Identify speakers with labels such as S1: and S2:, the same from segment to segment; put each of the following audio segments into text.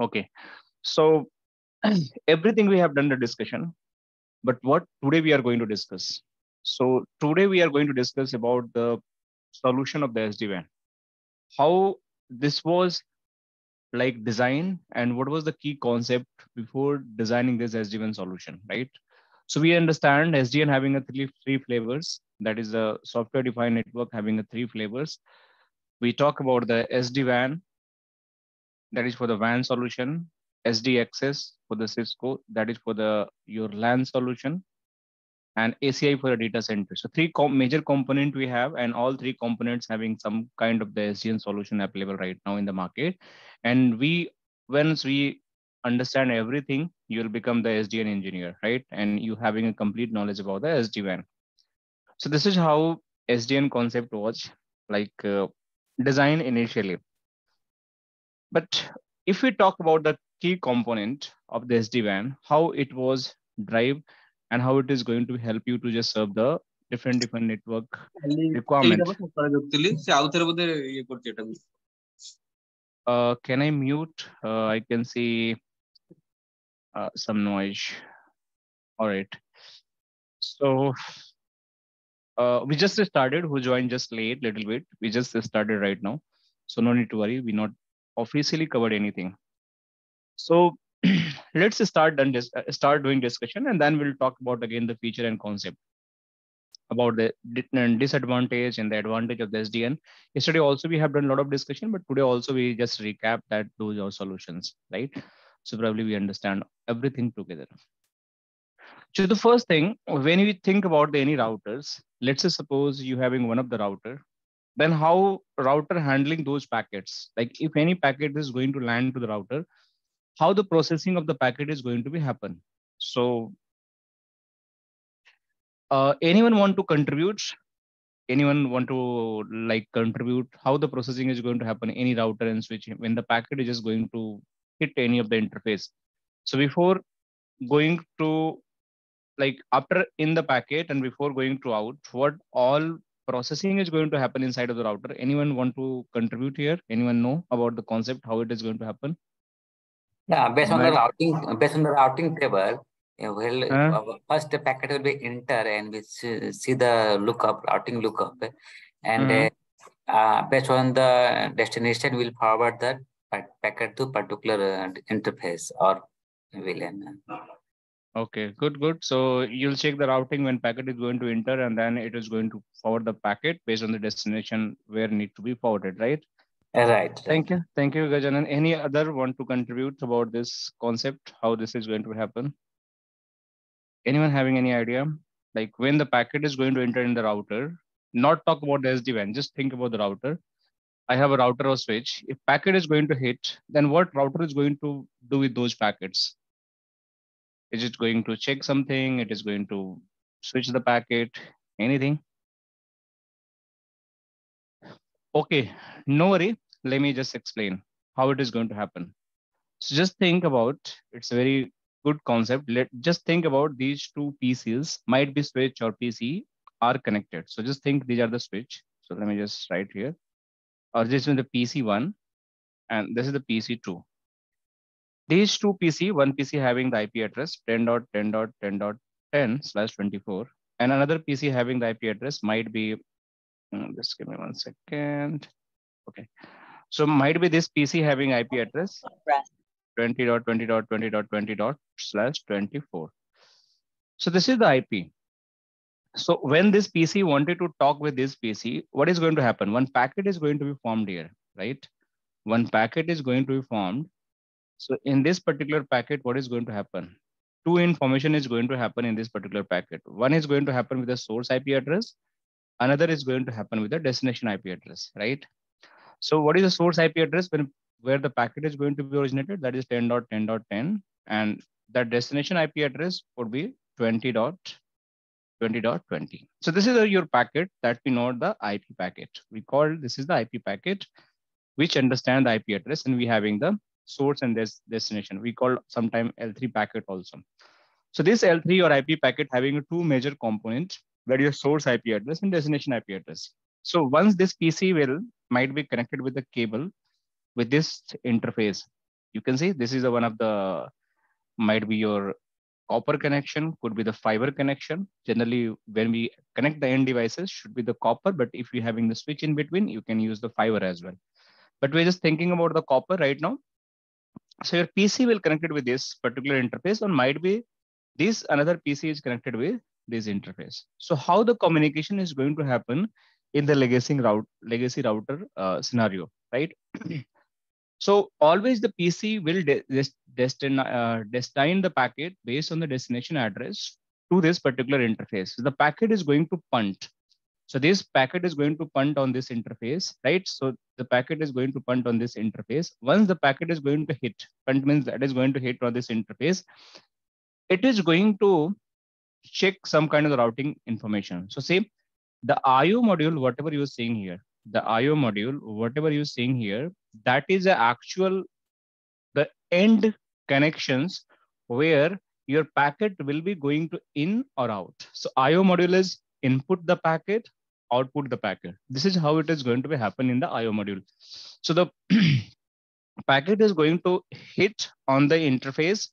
S1: Okay. So everything we have done the discussion, but what today we are going to discuss. So today we are going to discuss about the solution of the SD-WAN. How this was like design and what was the key concept before designing this SD-WAN solution, right? So we understand SDN having a three, three flavors. That is a software defined network having a three flavors. We talk about the SD-WAN, that is for the WAN solution, SD access for the Cisco, that is for the your LAN solution, and ACI for the data center. So three com major component we have, and all three components having some kind of the SDN solution available right now in the market. And we, once we understand everything, you'll become the SDN engineer, right? And you having a complete knowledge about the SD-WAN. So this is how SDN concept was like uh, design initially. But if we talk about the key component of the SD-WAN, how it was drive and how it is going to help you to just serve the different different network requirement. Uh, can I mute? Uh, I can see uh, some noise. All right. So uh, we just started, who joined just late, little bit. We just started right now. So no need to worry. We not officially covered anything. So let's start this, uh, start doing discussion and then we'll talk about again the feature and concept about the disadvantage and the advantage of the SDN. Yesterday also we have done a lot of discussion, but today also we just recap that those are solutions, right? So probably we understand everything together. So the first thing, when you think about the, any routers, let's suppose you having one of the router, then how router handling those packets? Like if any packet is going to land to the router, how the processing of the packet is going to be happen. So uh, anyone want to contribute? Anyone want to like contribute how the processing is going to happen any router and switch when the packet is just going to hit any of the interface. So before going to like after in the packet and before going to out, what all processing is going to happen inside of the router? Anyone want to contribute here? Anyone know about the concept, how it is going to happen?
S2: Yeah, based on the routing, based on the routing table, well, huh? Uh, first the packet will be enter and we see the lookup, routing lookup, and mm -hmm. uh, based on the destination, we'll forward that packet to particular uh, interface or VLAN.
S1: Okay, good, good. So you'll check the routing when packet is going to enter and then it is going to forward the packet based on the destination where need to be forwarded, right?
S2: Right.
S1: Thank you. Thank you, Gajanan. Any other want to contribute about this concept, how this is going to happen? Anyone having any idea? Like when the packet is going to enter in the router, not talk about the SD-WAN, just think about the router. I have a router or switch. If packet is going to hit, then what router is going to do with those packets? Is it going to check something? It is going to switch the packet, anything? Okay, no worry. Let me just explain how it is going to happen. So just think about, it's a very good concept. Let Just think about these two PCs, might be switch or PC are connected. So just think these are the switch. So let me just write here or this is the PC1 and this is the PC2. These two PC, one PC having the IP address 10.10.10.10 slash 24 and another PC having the IP address might be, hmm, just give me one second. Okay. So might be this PC having IP address 20.20.20.20 slash 24. So this is the IP. So when this PC wanted to talk with this PC, what is going to happen? One packet is going to be formed here, right? One packet is going to be formed. So in this particular packet, what is going to happen? Two information is going to happen in this particular packet. One is going to happen with the source IP address. Another is going to happen with the destination IP address, right? So what is the source IP address when where the packet is going to be originated? That is 10.10.10. And that destination IP address would be 20. 20.20. So this is your packet that we know the IP packet. We call this is the IP packet, which understand the IP address and we having the source and this destination. We call sometime L3 packet also. So this L3 or IP packet having two major components, where your source IP address and destination IP address. So once this PC will might be connected with the cable with this interface. You can see this is a, one of the, might be your copper connection, could be the fiber connection. Generally, when we connect the end devices, should be the copper, but if you're having the switch in between, you can use the fiber as well. But we're just thinking about the copper right now. So your PC will connect it with this particular interface or might be this another PC is connected with this interface. So how the communication is going to happen in the legacy route legacy router uh, scenario, right? so always the PC will de destin uh, destine the packet based on the destination address to this particular interface. The packet is going to punt. So this packet is going to punt on this interface, right? So the packet is going to punt on this interface. Once the packet is going to hit, punt means that is going to hit on this interface, it is going to check some kind of routing information. So say the IO module, whatever you're seeing here, the IO module, whatever you're seeing here, that is the actual, the end connections where your packet will be going to in or out. So IO module is input the packet, output the packet. This is how it is going to be happen in the IO module. So the packet is going to hit on the interface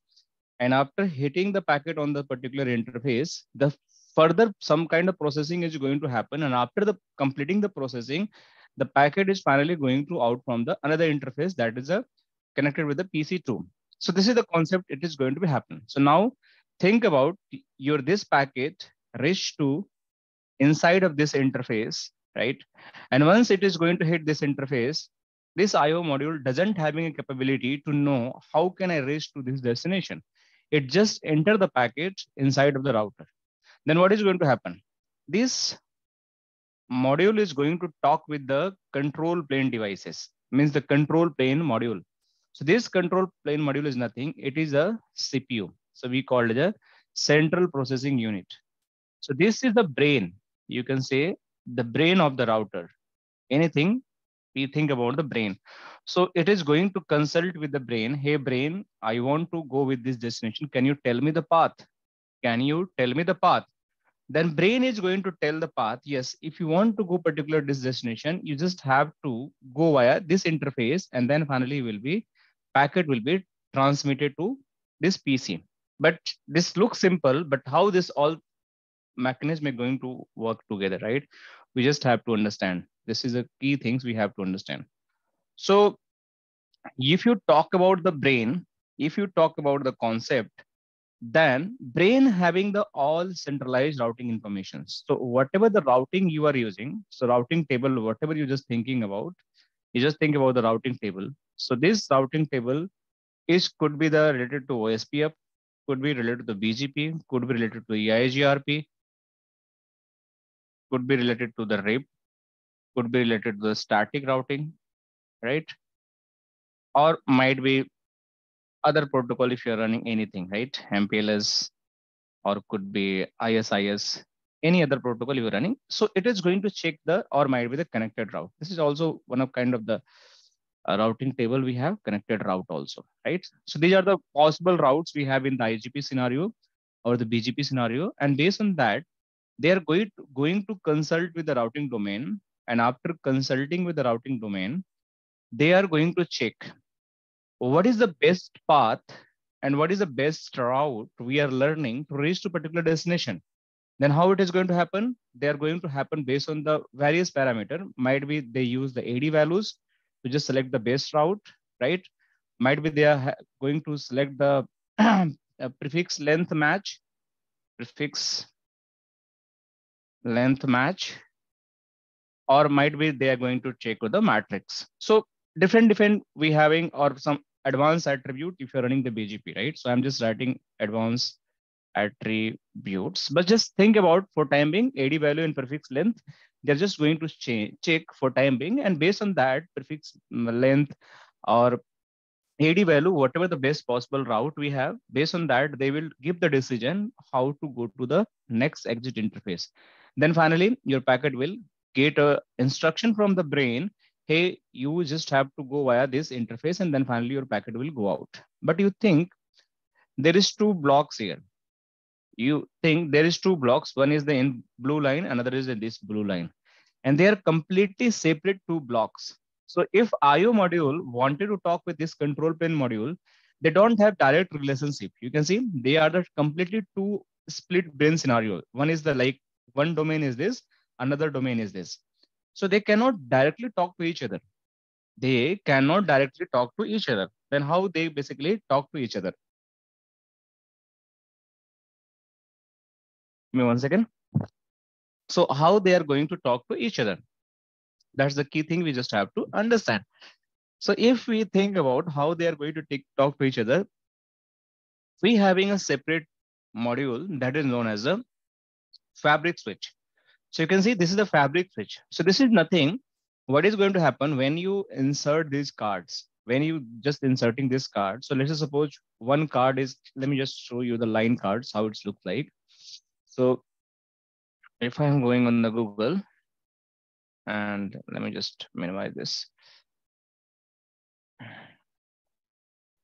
S1: and after hitting the packet on the particular interface, the further some kind of processing is going to happen. And after the completing the processing, the packet is finally going to out from the another interface that is a connected with the PC2. So this is the concept it is going to be happen. So now think about your this packet reach to inside of this interface, right? And once it is going to hit this interface, this IO module doesn't having a capability to know how can I reach to this destination it just enter the package inside of the router. Then what is going to happen? This module is going to talk with the control plane devices, means the control plane module. So this control plane module is nothing. It is a CPU. So we call it a central processing unit. So this is the brain. You can say the brain of the router. Anything we think about the brain. So it is going to consult with the brain. Hey, brain, I want to go with this destination. Can you tell me the path? Can you tell me the path? Then brain is going to tell the path. Yes, if you want to go particular this destination, you just have to go via this interface, and then finally will be packet will be transmitted to this PC. But this looks simple, but how this all mechanism are going to work together, right? We just have to understand. This is a key things we have to understand. So if you talk about the brain, if you talk about the concept, then brain having the all centralized routing information. So whatever the routing you are using, so routing table, whatever you're just thinking about, you just think about the routing table. So this routing table is could be the related to OSPF, could be related to BGP, could be related to EIGRP, could be related to the RIP, could be related to the static routing, right? Or might be other protocol if you're running anything, right? MPLS or could be ISIS, any other protocol you're running. So it is going to check the or might be the connected route. This is also one of kind of the uh, routing table we have connected route also, right? So these are the possible routes we have in the IGP scenario or the BGP scenario. And based on that, they are going to, going to consult with the routing domain. And after consulting with the routing domain, they are going to check what is the best path and what is the best route we are learning to reach to particular destination. Then how it is going to happen? They are going to happen based on the various parameter. Might be they use the AD values to just select the best route right? Might be they are going to select the prefix length match prefix length match or might be they are going to check with the matrix so different different we having or some advanced attribute if you're running the BGP, right? So I'm just writing advanced attributes, but just think about for time being AD value and prefix length, they're just going to change, check for time being and based on that prefix length or AD value, whatever the best possible route we have, based on that, they will give the decision how to go to the next exit interface. Then finally, your packet will get a instruction from the brain hey, you just have to go via this interface and then finally your packet will go out. But you think there is two blocks here. You think there is two blocks. One is the in blue line, another is in this blue line. And they are completely separate two blocks. So if IO module wanted to talk with this control plane module, they don't have direct relationship. You can see they are the completely two split brain scenario. One is the like one domain is this, another domain is this. So they cannot directly talk to each other. They cannot directly talk to each other. Then how they basically talk to each other? Give me one second. So how they are going to talk to each other? That's the key thing we just have to understand. So if we think about how they are going to talk to each other, we having a separate module that is known as a fabric switch. So you can see this is the fabric switch. So this is nothing. What is going to happen when you insert these cards? When you just inserting this card. So let's suppose one card is, let me just show you the line cards, how it looks like. So if I'm going on the Google and let me just minimize this.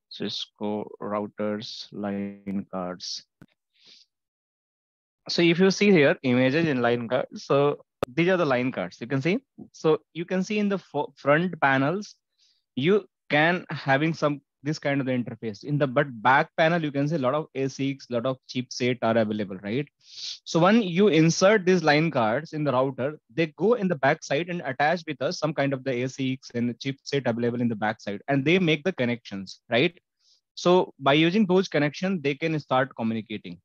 S1: Cisco routers, line cards. So if you see here images in line cards, so these are the line cards you can see. So you can see in the front panels, you can having some this kind of the interface in the but back panel you can see a lot of ASICs, lot of chipset are available, right? So when you insert these line cards in the router, they go in the back side and attach with us some kind of the ASICs and the chipset available in the back side, and they make the connections, right? So by using those connections, they can start communicating.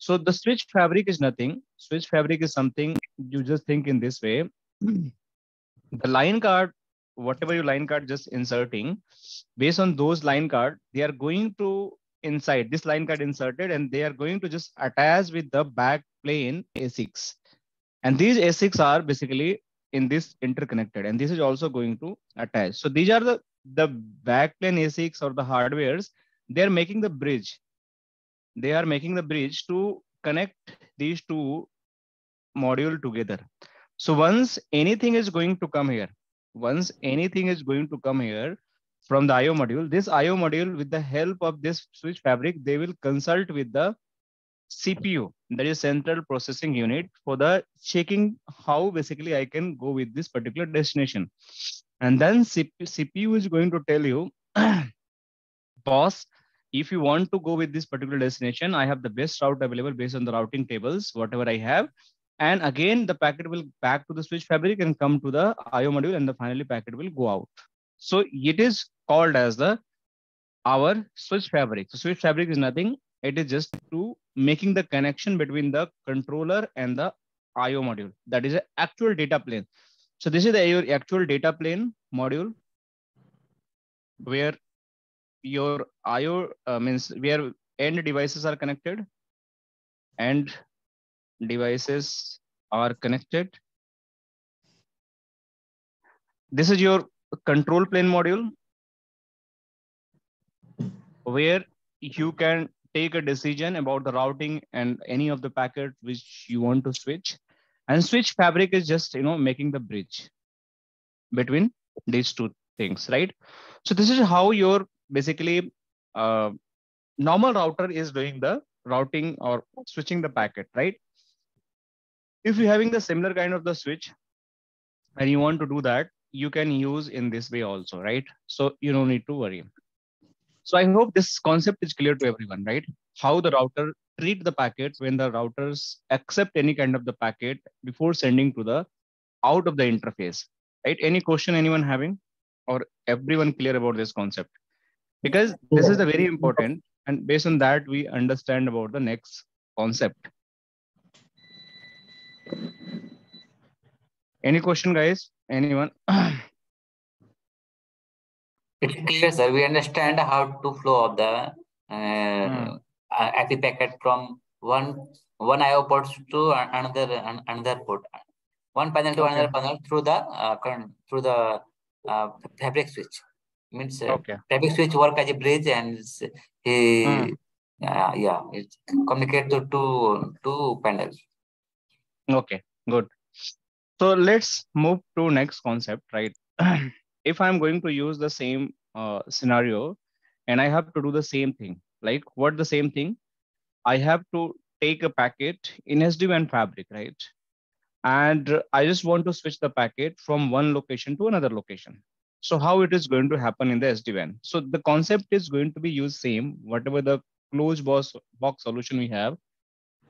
S1: So the switch fabric is nothing. Switch fabric is something you just think in this way. the line card whatever your line card just inserting, based on those line card, they are going to inside this line card inserted and they are going to just attach with the back plane ASICs. And these ASICs are basically in this interconnected and this is also going to attach. So these are the, the back backplane ASICs or the hardwares, they're making the bridge. They are making the bridge to connect these two module together. So once anything is going to come here, once anything is going to come here from the IO module, this IO module with the help of this switch fabric, they will consult with the CPU, that is central processing unit for the checking how basically I can go with this particular destination. And then CPU is going to tell you, boss, if you want to go with this particular destination, I have the best route available based on the routing tables, whatever I have. And again, the packet will back to the switch fabric and come to the IO module and the finally packet will go out. So it is called as the our switch fabric. So switch fabric is nothing. It is just to making the connection between the controller and the IO module. That is an actual data plane. So this is the actual data plane module where your IO uh, means where end devices are connected and devices are connected. This is your control plane module where you can take a decision about the routing and any of the packet which you want to switch. And switch fabric is just, you know, making the bridge between these two things, right? So this is how your basically uh, normal router is doing the routing or switching the packet, right? if you're having the similar kind of the switch and you want to do that, you can use in this way also, right? So you don't need to worry. So I hope this concept is clear to everyone, right? How the router treat the packet when the routers accept any kind of the packet before sending to the out of the interface, right? Any question anyone having or everyone clear about this concept? Because this is a very important and based on that, we understand about the next concept. Any question, guys? Anyone?
S2: it's clear, sir. We understand how to flow of the uh, hmm. uh, packet from one one IO port to another another port, one panel to okay. another panel through the uh, current through the uh, fabric switch. Means uh, okay. fabric switch work as a bridge and he, hmm. uh, yeah, it communicate to two two panels.
S1: Okay, good. So let's move to next concept, right? if I'm going to use the same uh, scenario and I have to do the same thing, like what the same thing? I have to take a packet in SD-WAN fabric, right? And I just want to switch the packet from one location to another location. So how it is going to happen in the SD-WAN? So the concept is going to be used same, whatever the closed box, box solution we have.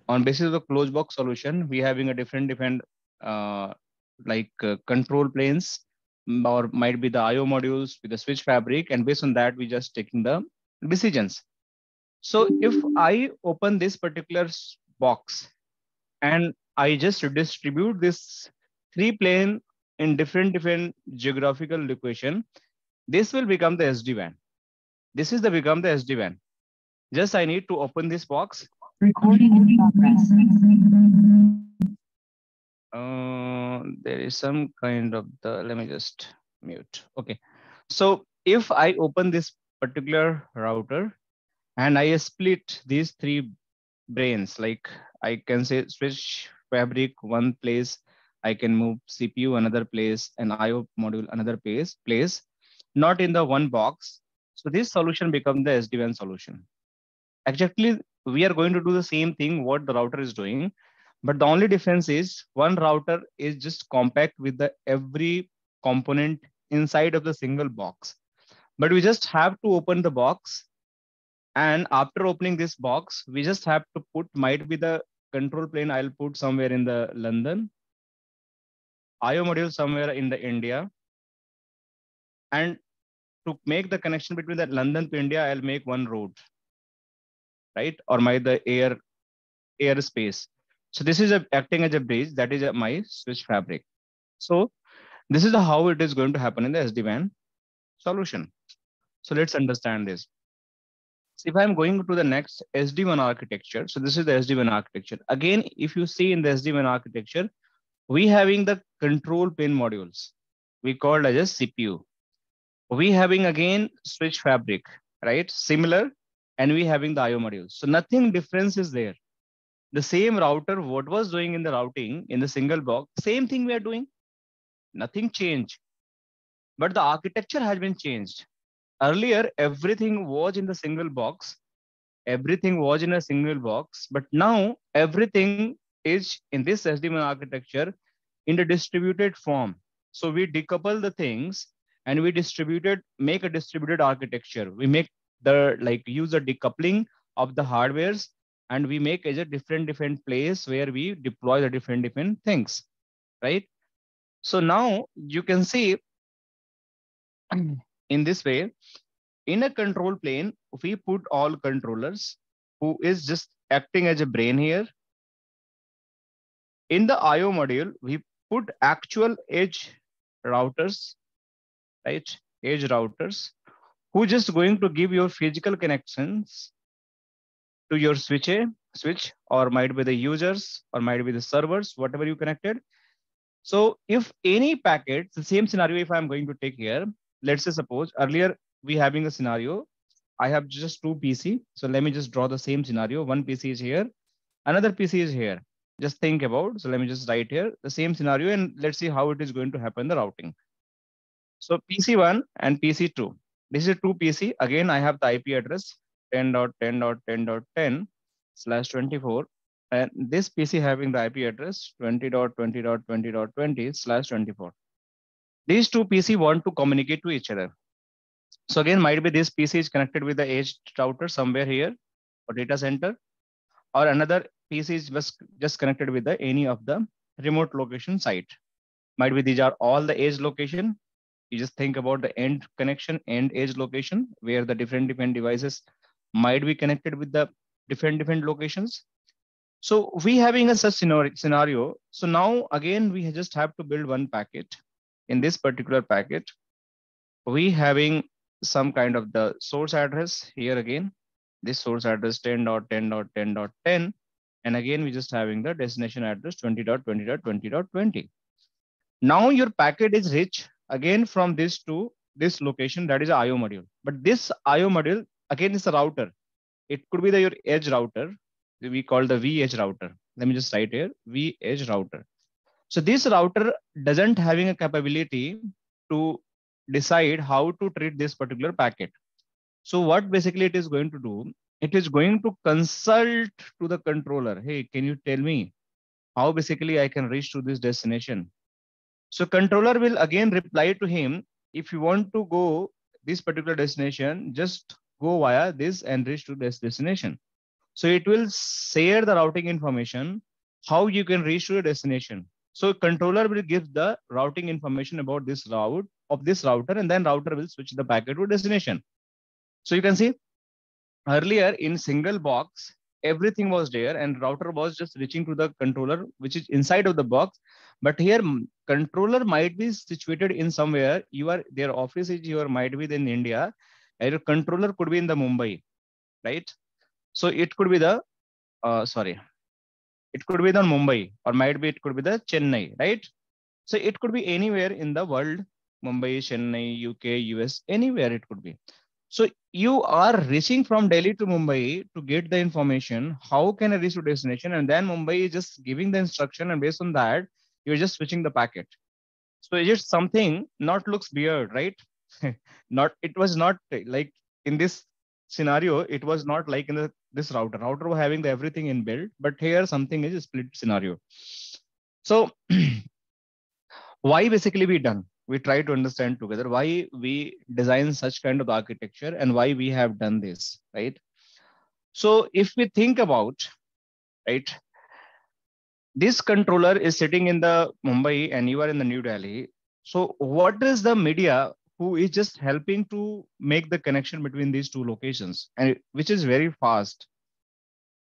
S1: On basis of the closed box solution, we having a different different uh, like uh, control planes or might be the IO modules with the switch fabric. And based on that, we just taking the decisions. So if I open this particular box and I just distribute this three plane in different different geographical location, this will become the SD-WAN. This is the become the SD-WAN. Just I need to open this box. Recording in progress. Uh, there is some kind of the, let me just mute. Okay. So if I open this particular router and I split these three brains, like I can say switch fabric one place, I can move CPU another place and IO module another place, place, not in the one box. So this solution becomes the SD-WAN solution. Exactly, we are going to do the same thing what the router is doing, but the only difference is one router is just compact with the every component inside of the single box. But we just have to open the box. And after opening this box, we just have to put, might be the control plane I'll put somewhere in the London, IO module somewhere in the India. And to make the connection between that London to India, I'll make one road, right? Or my the air airspace. So this is a, acting as a bridge. That is a, my switch fabric. So this is how it is going to happen in the SD-WAN solution. So let's understand this. So if I'm going to the next SD-WAN architecture, so this is the SD-WAN architecture. Again, if you see in the SD-WAN architecture, we having the control plane modules. We called as a CPU. We having again switch fabric, right? Similar, and we having the IO modules. So nothing difference is there. The same router, what was doing in the routing in the single box, same thing we are doing nothing changed. But the architecture has been changed. Earlier, everything was in the single box. Everything was in a single box. But now everything is in this SD-WAN architecture in the distributed form. So we decouple the things and we distributed, make a distributed architecture. We make the like use decoupling of the hardwares and we make as a different different place where we deploy the different different things, right? So now you can see in this way, in a control plane, we put all controllers who is just acting as a brain here. In the IO module, we put actual edge routers, right? Edge routers who just going to give your physical connections to your switch A, switch or might be the users or might be the servers, whatever you connected. So if any packet, the same scenario, if I'm going to take here, let's say suppose earlier we having a scenario, I have just two PC. So let me just draw the same scenario. One PC is here, another PC is here. Just think about, so let me just write here the same scenario and let's see how it is going to happen the routing. So PC1 and PC2, this is two PC. Again, I have the IP address 10.10.10.10 slash 24 and this PC having the IP address 20.20.20.20 slash 24. These two PC want to communicate to each other. So again, might be this PC is connected with the edge router somewhere here or data center, or another PC is just, just connected with the any of the remote location site. Might be these are all the edge location. You just think about the end connection, end edge location, where the different different devices might be connected with the different different locations so we having a such scenario. So now again, we just have to build one packet. In this particular packet, we having some kind of the source address here again, this source address 10.10.10.10. And again, we're just having the destination address 20.20.20.20. Now your packet is rich again from this to this location that is IO module. But this IO module again is a router. It could be the your edge router we call the vEdge router. Let me just write here, vEdge router. So this router doesn't having a capability to decide how to treat this particular packet. So what basically it is going to do, it is going to consult to the controller. Hey, can you tell me how basically I can reach to this destination? So controller will again reply to him if you want to go this particular destination, just go via this and reach to this destination. So it will share the routing information, how you can reach to your destination. So controller will give the routing information about this route of this router, and then router will switch the packet to destination. So you can see earlier in single box, everything was there and router was just reaching to the controller, which is inside of the box. But here controller might be situated in somewhere. You are their office is your might be in India. And your controller could be in the Mumbai, right? So it could be the uh, sorry, it could be the Mumbai or might be it could be the Chennai, right? So it could be anywhere in the world, Mumbai, Chennai, UK, US, anywhere it could be. So you are reaching from Delhi to Mumbai to get the information. How can I reach to destination? And then Mumbai is just giving the instruction, and based on that, you're just switching the packet. So it's just something not looks weird, right? not it was not like in this scenario, it was not like in the this router. Router was having the everything in build, but here something is a split scenario. So why basically we done? We try to understand together why we design such kind of architecture and why we have done this, right? So if we think about, right, this controller is sitting in the Mumbai and you are in the New Delhi. So what is the media who is just helping to make the connection between these two locations and which is very fast.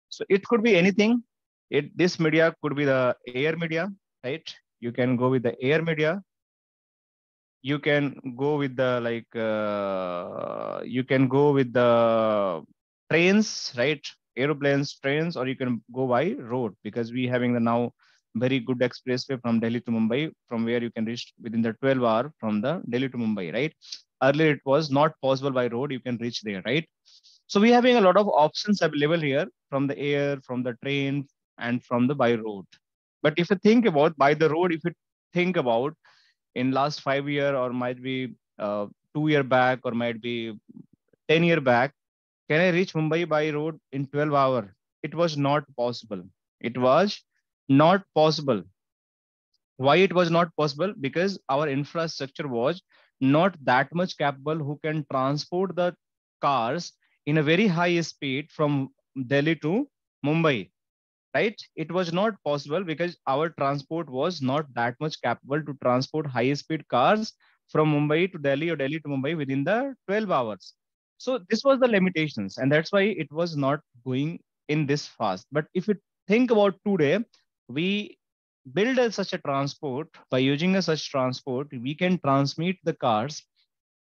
S1: So it could be anything. It, this media could be the air media, right? You can go with the air media you can go with the like uh, you can go with the trains right? Aeroplanes trains or you can go by road because we having the now very good expressway from delhi to mumbai from where you can reach within the 12 hour from the delhi to mumbai right? Earlier it was not possible by road you can reach there right? So we having a lot of options available here from the air from the train and from the by road. But if you think about by the road if you think about in last five year or might be uh, two year back or might be 10 year back can i reach mumbai by road in 12 hour? It was not possible. It was not possible. Why it was not possible? Because our infrastructure was not that much capable who can transport the cars in a very high speed from delhi to mumbai right? It was not possible because our transport was not that much capable to transport high speed cars from Mumbai to Delhi or Delhi to Mumbai within the 12 hours. So this was the limitations and that's why it was not going in this fast. But if you think about today, we build a, such a transport by using a such transport, we can transmit the cars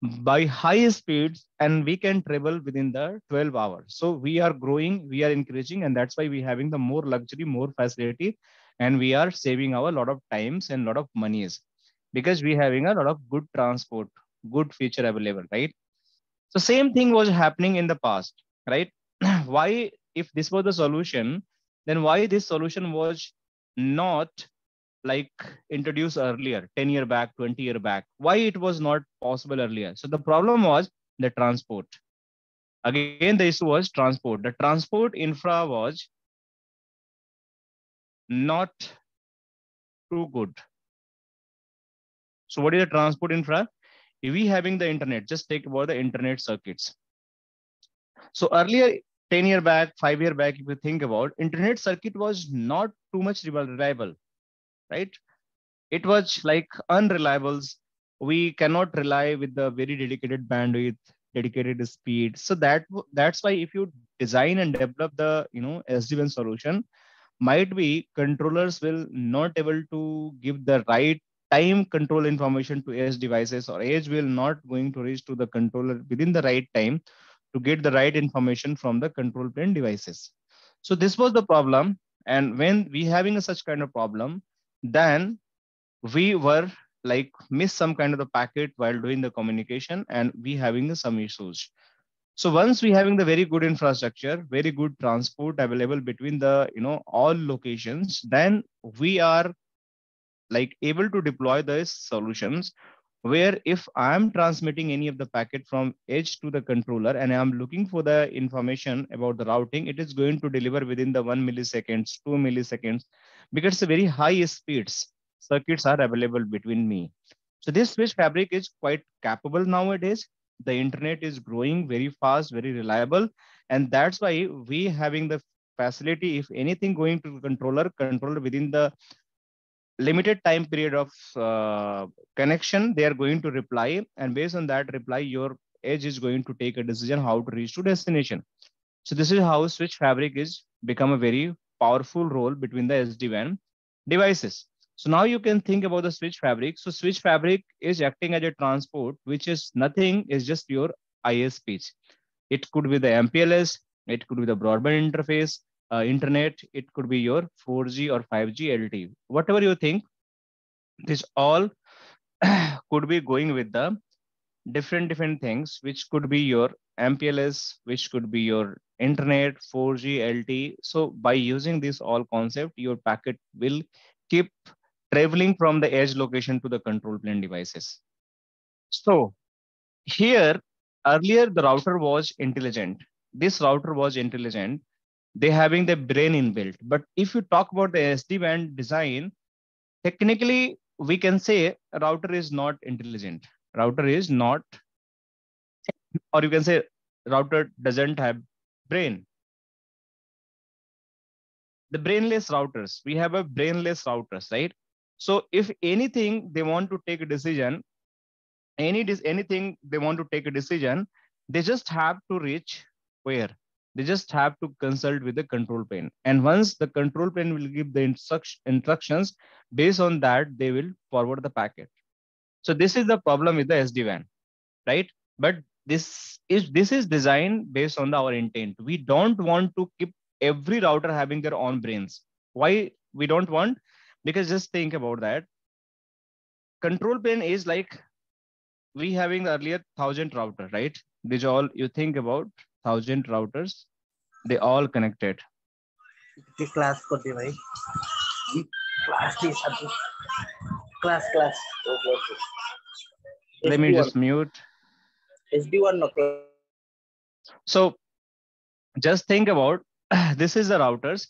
S1: by high speeds and we can travel within the 12 hours. So we are growing we are increasing and that's why we are having the more luxury more facility and we are saving our lot of times and lot of monies because we are having a lot of good transport good feature available right? So same thing was happening in the past right? Why if this was the solution then why this solution was not like introduced earlier 10 year back 20 year back. Why it was not possible earlier? So the problem was the transport. Again the issue was transport. The transport infra was not too good. So what is the transport infra? If we having the internet just take about the internet circuits. So earlier 10 year back 5 year back if you think about internet circuit was not too much reliable right? It was like unreliables. We cannot rely with the very dedicated bandwidth, dedicated speed. So that that's why if you design and develop the you know SD-WAN solution, might be controllers will not able to give the right time control information to edge devices or edge will not going to reach to the controller within the right time to get the right information from the control plane devices. So this was the problem. And when we having a such kind of problem, then we were like miss some kind of the packet while doing the communication and we having the some issues. So once we having the very good infrastructure very good transport available between the you know all locations then we are like able to deploy those solutions where if i'm transmitting any of the packet from edge to the controller and i'm looking for the information about the routing it is going to deliver within the 1 milliseconds 2 milliseconds because very high speeds circuits are available between me So this switch fabric is quite capable nowadays. The internet is growing very fast, very reliable. And that's why we having the facility, if anything going to controller, controller within the limited time period of uh, connection, they are going to reply. And based on that reply, your edge is going to take a decision how to reach to destination. So this is how switch fabric is become a very powerful role between the SD-WAN devices. So now you can think about the switch fabric. So switch fabric is acting as a transport, which is nothing, is just your ISP. It could be the MPLS, it could be the broadband interface, uh, internet, it could be your 4G or 5G LTE. Whatever you think, this all could be going with the different different things, which could be your MPLS, which could be your internet, 4G, LTE. So by using this all concept, your packet will keep traveling from the edge location to the control plane devices. So here, earlier the router was intelligent. This router was intelligent. They having the brain inbuilt. But if you talk about the SD-WAN design, technically we can say router is not intelligent. Router is not, or you can say router doesn't have brain the brainless routers we have a brainless routers right so if anything they want to take a decision, any anything they want to take a decision, they just have to reach where? They just have to consult with the control plane. And once the control plane will give the instruction, instructions, based on that, they will forward the packet. So this is the problem with the SD-WAN, right? But this is this is designed based on the, our intent. We don't want to keep every router having their own brains. Why we don't want? because just think about that control plane is like we having earlier thousand router right these all you think about thousand routers they all connected.
S3: Class, class.
S1: let me just mute.
S3: SD-WAN
S1: so just think about this is the routers.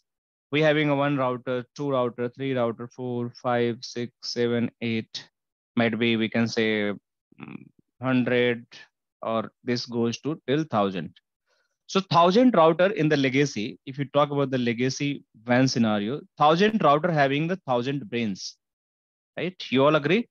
S1: We having a one router two router three router four five six seven eight. Might be we can say mm, 100 or this goes to till 1000 so thousand router in the legacy. If you talk about the legacy WAN scenario, thousand router having the thousand brains, right? You all agree?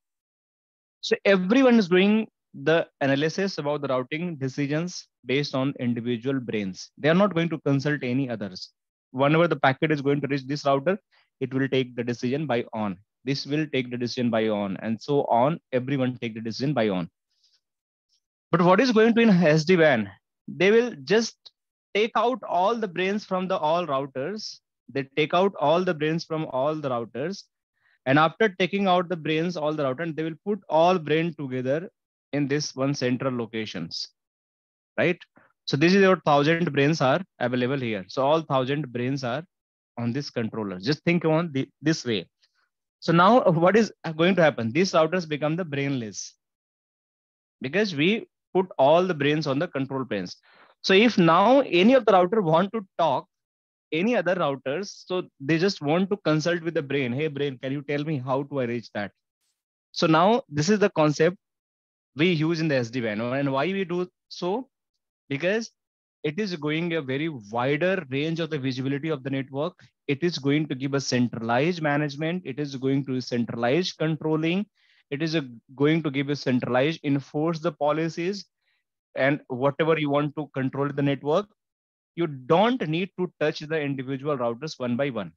S1: So everyone is doing the analysis about the routing decisions based on individual brains. They are not going to consult any others whenever the packet is going to reach this router, it will take the decision by on. This will take the decision by on, and so on. Everyone take the decision by on. But what is going to in SD-WAN? They will just take out all the brains from the all routers. They take out all the brains from all the routers. And after taking out the brains, all the routers, they will put all brain together in this one central locations, right? So this is your thousand brains are available here. So all thousand brains are on this controller. Just think on the, this way. So now what is going to happen? These routers become the brainless because we put all the brains on the control planes. So if now any of the router want to talk any other routers, so they just want to consult with the brain. Hey brain, can you tell me how to reach that? So now this is the concept we use in the SD-WAN and why we do so because it is going a very wider range of the visibility of the network. It is going to give a centralized management. It is going to centralize controlling. It is a, going to give you centralized enforce the policies and whatever you want to control the network. You don't need to touch the individual routers one by one.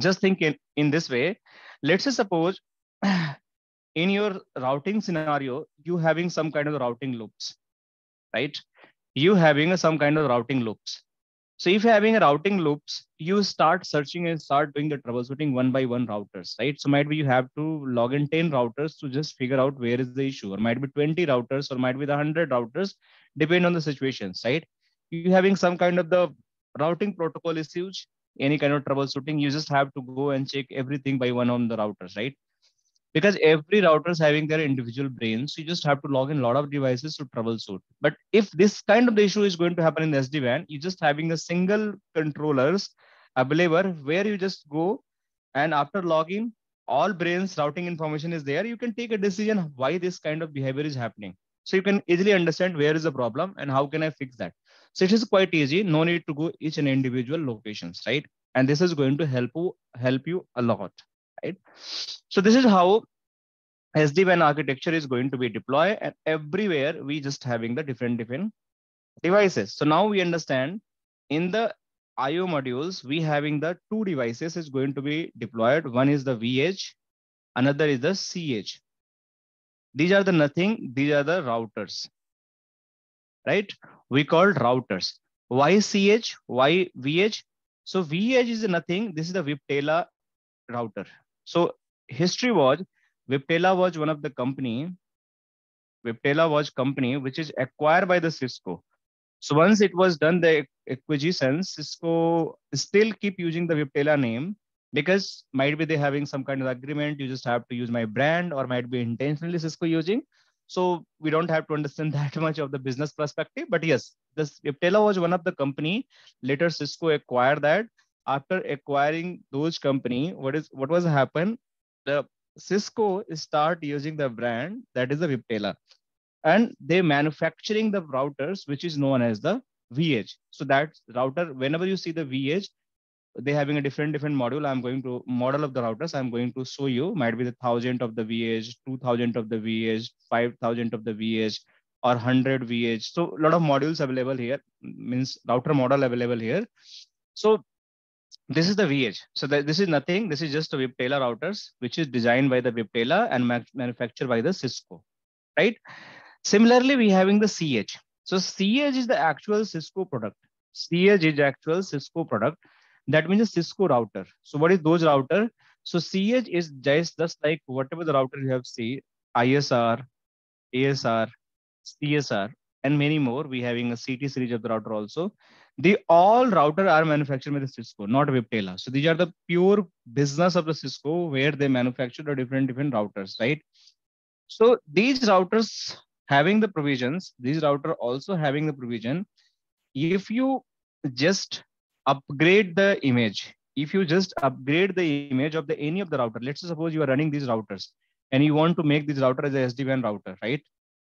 S1: Just think in, in this way. Let's say suppose in your routing scenario, you having some kind of routing loops, right? you having a, some kind of routing loops. So if you're having a routing loops, you start searching and start doing the troubleshooting one by one routers, right? So might be you have to log in 10 routers to just figure out where is the issue, or might be 20 routers, or might be the 100 routers, depend on the situations, right? You having some kind of the routing protocol issues, any kind of troubleshooting, you just have to go and check everything by one on the routers, right? Because every router is having their individual brains. You just have to log in a lot of devices to troubleshoot. But if this kind of the issue is going to happen in SD-WAN, you just having a single controllers available where you just go and after login, all brains routing information is there, you can take a decision why this kind of behavior is happening. So you can easily understand where is the problem and how can I fix that. So it is quite easy. No need to go each and individual locations, right? And this is going to help you help you a lot, right? So this is how SD-WAN architecture is going to be deployed and everywhere we just having the different different devices. So now we understand in the IO modules, we having the two devices is going to be deployed. One is the vEdge, another is the cEdge. These are the nothing, these are the routers, right? We called routers. Why cEdge, why vEdge? So vEdge is nothing, this is the Viptela router. So history was, Viptela was one of the company, Viptela was company which is acquired by the Cisco. So once it was done, the acquisition, Cisco still keep using the Viptela name because might be they having some kind of agreement. You just have to use my brand or might be intentionally Cisco using. So we don't have to understand that much of the business perspective. But yes, this Viptela was one of the company. Later Cisco acquired that. After acquiring those company, what is what was happen? The Cisco start using the brand that is the Viptela and they manufacturing the routers, which is known as the vEdge. So that router, whenever you see the vEdge, they having a different different module. I'm going to model of the routers. I'm going to show you. Might be the thousand of the vEdge, two thousand of the vEdge, five thousand of the vEdge, or hundred vEdge. So a lot of modules available here. Means router model available here. So this is the vEdge. So that this is nothing. This is just a Viptela routers, which is designed by the Viptela and manufactured by the Cisco, right? Similarly, we having the cEdge. So cEdge is the actual Cisco product. cEdge is actual Cisco product. That means a Cisco router. So what is those router? So cEdge is just, just like whatever the router you have seen, ISR, ASR, CSR, and many more. We having a CT series of the router also. The all router are manufactured by the Cisco, not Viptela. So these are the pure business of the Cisco where they manufacture the different different routers, right? So these routers having the provisions, these router also having the provision. If you just upgrade the image, if you just upgrade the image of the any of the router, let's suppose you are running these routers and you want to make this router as a SD-WAN router, right?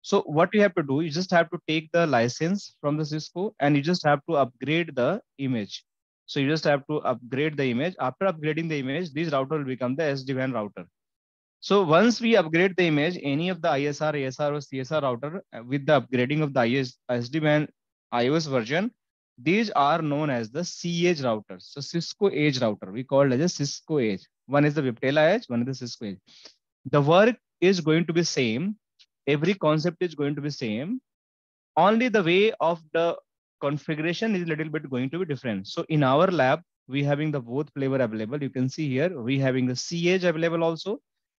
S1: So what you have to do, you just have to take the license from the Cisco and you just have to upgrade the image. So you just have to upgrade the image. After upgrading the image, this router will become the SD-WAN router. So once we upgrade the image, any of the ISR, ASR, or CSR router uh, with the upgrading of the SD-WAN iOS version, these are known as the C-Edge routers. So Cisco Edge router, we call it as a Cisco Edge. One is the Viptela Edge, one is the Cisco Edge. The work is going to be same. Every concept is going to be same. Only the way of the configuration is a little bit going to be different. So in our lab, we having the both flavor available. You can see here, we having the C-Edge available also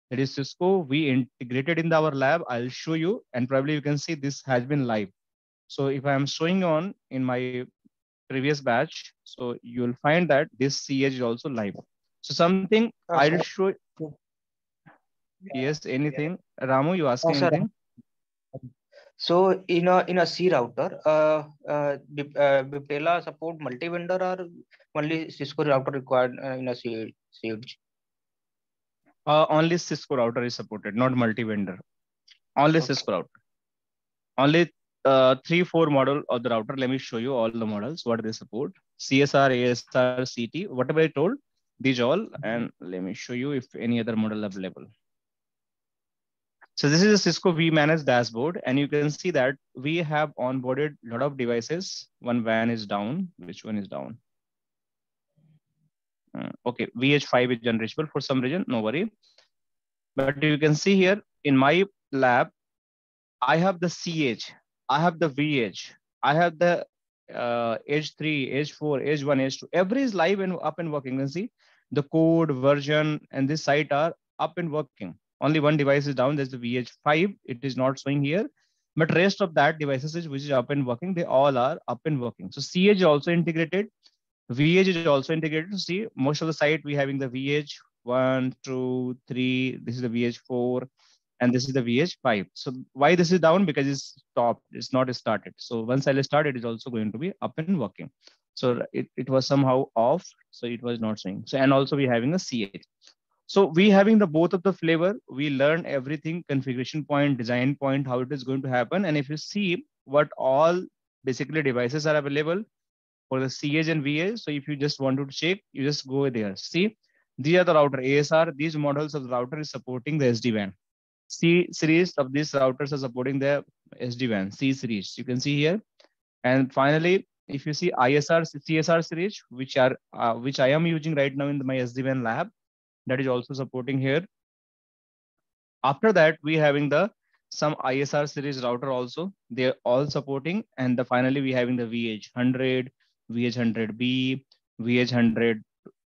S1: that is Cisco. We integrated in our lab. I'll show you, and probably you can see this has been live. So if I'm showing on in my previous batch, so you'll find that this cEdge is also live. So something oh, I'll show. Yes, anything. Ramu, you asking oh, anything?
S3: So in a in a C router, uh, uh, uh support multi-vendor or only Cisco router required uh, in a C, C
S1: uh, only Cisco router is supported, not multi-vendor. Only okay. Cisco router. Only uh, three, four model of the router. Let me show you all the models, what they support. CSR, ASR, CT, whatever I told, these all. And let me show you if any other model available. So this is a Cisco vManage dashboard. And you can see that we have onboarded a lot of devices. One WAN is down. Which one is down? Uh, okay, vEdge5 is unreachable for some reason, no worry. But you can see here in my lab, I have the cEdge, I have the vEdge, I have the uh, H3, H4, H1, H2. Every is live and up and working. You can see the code, version, and this site are up and working. Only one device is down. There's the vEdge5. It is not showing here. But rest of that devices which is up and working, they all are up and working. So cEdge is also integrated. vEdge is also integrated. See, most of the site we having the vEdge one, two, three. This is the vEdge four, and this is the vEdge five. So why this is down? Because it's stopped. It's not started. So once I start, it is also going to be up and working. So it, it was somehow off. So it was not showing. So and also we having a cEdge. So we having the both of the flavor, we learn everything, configuration point, design point, how it is going to happen. And if you see what all basically devices are available for the cEdge and VA. So if you just want to check, you just go there. See, these are the router ASR. These models of the router is supporting the SD-WAN. C series of these routers are supporting the SD-WAN, C series. You can see here. And finally, if you see ISR, CSR series, which are uh, which I am using right now in my SD-WAN lab, that is also supporting here. After that, we having the some ISR series router also. They're all supporting. And the finally, we having the vEdge100, vEdge100B, vEdge100,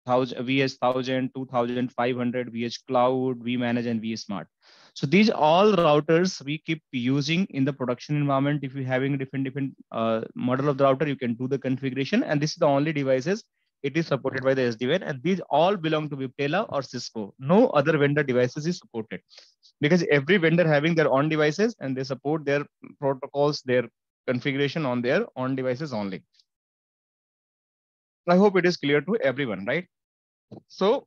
S1: vEdge1000, 2500, vEdge Cloud, vManage, and vSmart. So these all routers we keep using in the production environment. If you're having different different uh, model of the router, you can do the configuration. And this is the only devices it is supported by the SD-WAN. And these all belong to Viptela or Cisco. No other vendor devices is supported because every vendor having their own devices and they support their protocols, their configuration on their own devices only. I hope it is clear to everyone, right? So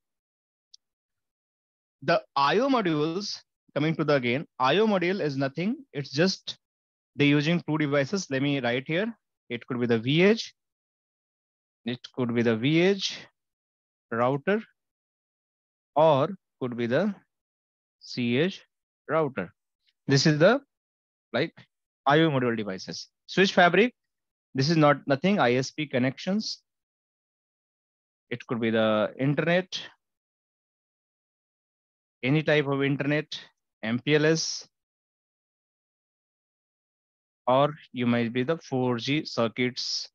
S1: the IO modules coming to the again, IO module is nothing. It's just they're using two devices. Let me write here. It could be the vEdge. It could be the vEdge router or could be the cEdge router. This is the like IO module devices. Switch fabric. This is not nothing. ISP connections. It could be the internet, any type of internet, MPLS, or you might be the 4G circuits,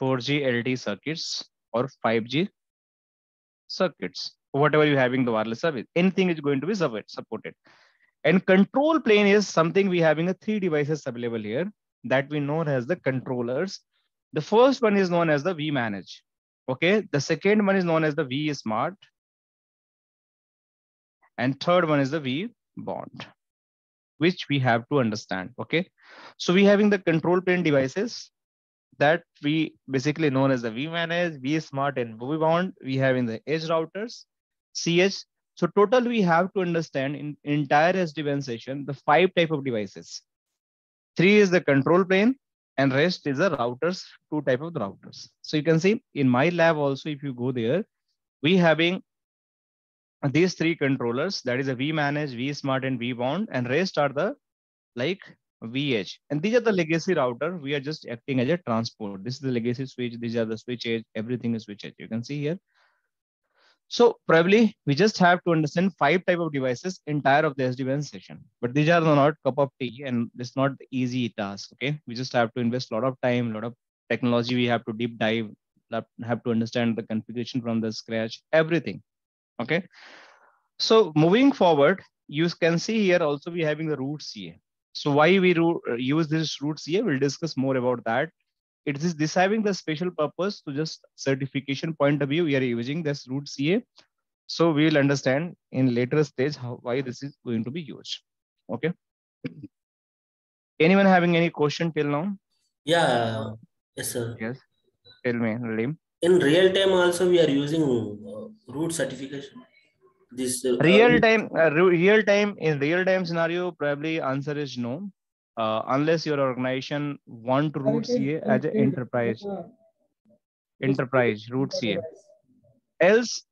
S1: 4G LTE circuits, or 5G circuits, whatever you're having the wireless service, anything is going to be supported. And control plane is something we having a three devices available here that we know as the controllers. The first one is known as the vManage. Okay, the second one is known as the vSmart. And third one is the V bond, which we have to understand. Okay. So we having the control plane devices that we basically known as the vManage, vSmart, and vBond. We have in the edge routers, cEdge. So total we have to understand in entire SD-WAN session the five type of devices. Three is the control plane, and rest is the routers, two type of the routers. So you can see in my lab also, if you go there, we having these three controllers, that is a vManage, vSmart, and vBond, and rest are the like vEdge. And these are the legacy router. We are just acting as a transport. This is the legacy switch. These are the switch. Everything is switch. You can see here. So probably we just have to understand five type of devices entire of the SD-WAN session. But these are not cup of tea and it's not easy task. Okay. We just have to invest a lot of time, a lot of technology. We have to deep dive, have to understand the configuration from the scratch, everything. Okay. So moving forward, you can see here also we having the root CA. So why we use this root CA, we'll discuss more about that. It is this having the special purpose to just certification point of view, we are using this root CA. So we will understand in later stage how why this is going to be used. Okay. Anyone having any question till now?
S4: Yeah. Yes, sir.
S1: Yes. Tell me, Lim
S4: in real time also we are using uh, root certification this
S1: uh, real time uh, real time in real time scenario probably answer is no. Uh, unless your organization want to root ca as an enterprise. Enterprise root ca else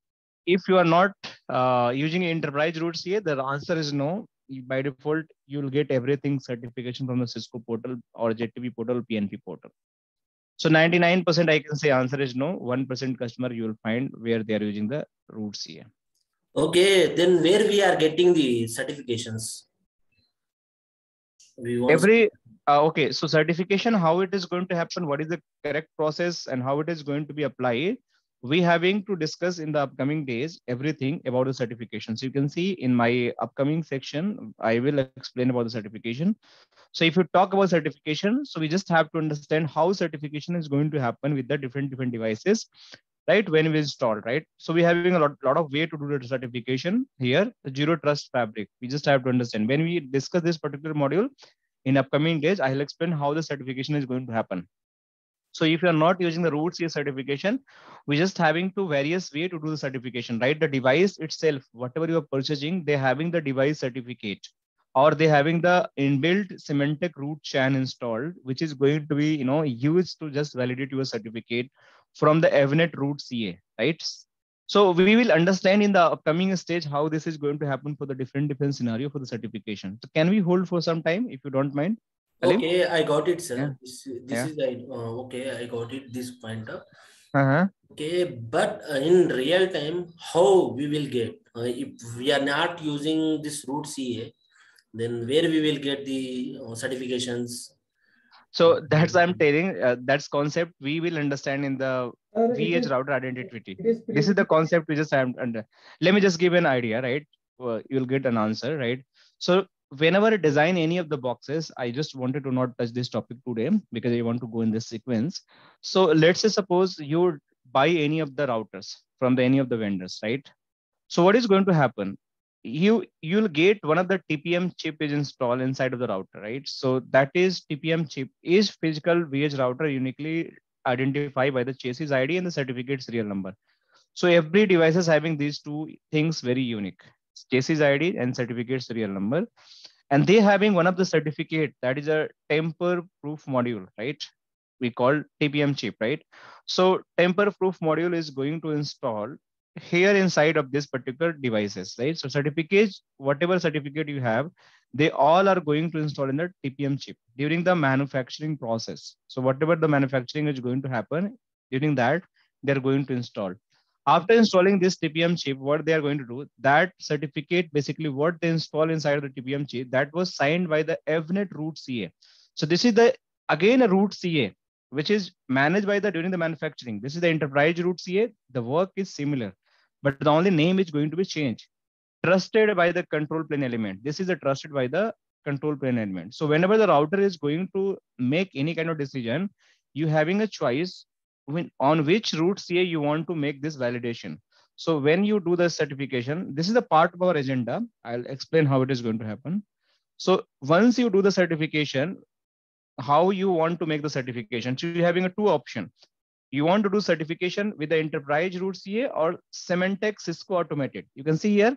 S1: if you are not uh, using enterprise root ca the answer is no. By default you will get everything certification from the cisco portal or jtp portal pnp portal. So 99% I can say answer is no. 1% customer you will find where they are using the root CA.
S4: Okay, then where we are getting the certifications?
S1: Every uh, okay, so certification, how it is going to happen, what is the correct process, and how it is going to be applied. We having to discuss in the upcoming days everything about the certifications. You can see in my upcoming section, I will explain about the certification. So if you talk about certification, so we just have to understand how certification is going to happen with the different different devices, right? When we install, right? So we're having a lot, lot of way to do the certification here, the zero trust fabric. We just have to understand when we discuss this particular module in upcoming days, I'll explain how the certification is going to happen. So if you're not using the root CA certification, we're just having to various way to do the certification, right? The device itself, whatever you're purchasing, they're having the device certificate or they having the inbuilt Symantec root chan installed, which is going to be, you know, used to just validate your certificate from the Avnet root CA, right? So we will understand in the upcoming stage how this is going to happen for the different different scenario for the certification. So can we hold for some time if you don't mind?
S4: Okay, I got it, sir. Yeah. This, this yeah. is uh, okay. I got it. This pointer.
S1: Uh-huh.
S4: Okay, but uh, in real time, how we will get uh, if we are not using this root CA, then where we will get the uh, certifications?
S1: So that's I'm telling. Uh, that's concept we will understand in the vEdge router identity. This is the concept we just have under. Let me just give an idea, right? Uh, you'll get an answer, right? So whenever I design any of the boxes, I just wanted to not touch this topic today because I want to go in this sequence. So let's say suppose you buy any of the routers from the, any of the vendors, right? So what is going to happen? You you'll get one of the TPM chip is installed inside of the router, right? So that is TPM chip is physical vEdge router uniquely identified by the chassis ID and the certificate serial number. So every device is having these two things very unique chassis ID and certificate serial number. And they having one of the certificate that is a tamper proof module, right? We call TPM chip, right? So tamper proof module is going to install here inside of this particular devices, right? So certificates, whatever certificate you have, they all are going to install in the TPM chip during the manufacturing process. So whatever the manufacturing is going to happen during that, they're going to install after installing this TPM chip, what they are going to do, that certificate, basically what they install inside of the TPM chip, that was signed by the Avnet root CA. So this is the, again, a root CA, which is managed by the, during the manufacturing. This is the enterprise root CA. The work is similar, but the only name is going to be changed. Trusted by the control plane element. This is a trusted by the control plane element. So whenever the router is going to make any kind of decision, you having a choice when, on which root CA you want to make this validation. So when you do the certification, this is a part of our agenda. I'll explain how it is going to happen. So once you do the certification, how you want to make the certification. So you're having a two option. You want to do certification with the enterprise root CA or Symantec Cisco automated. You can see here.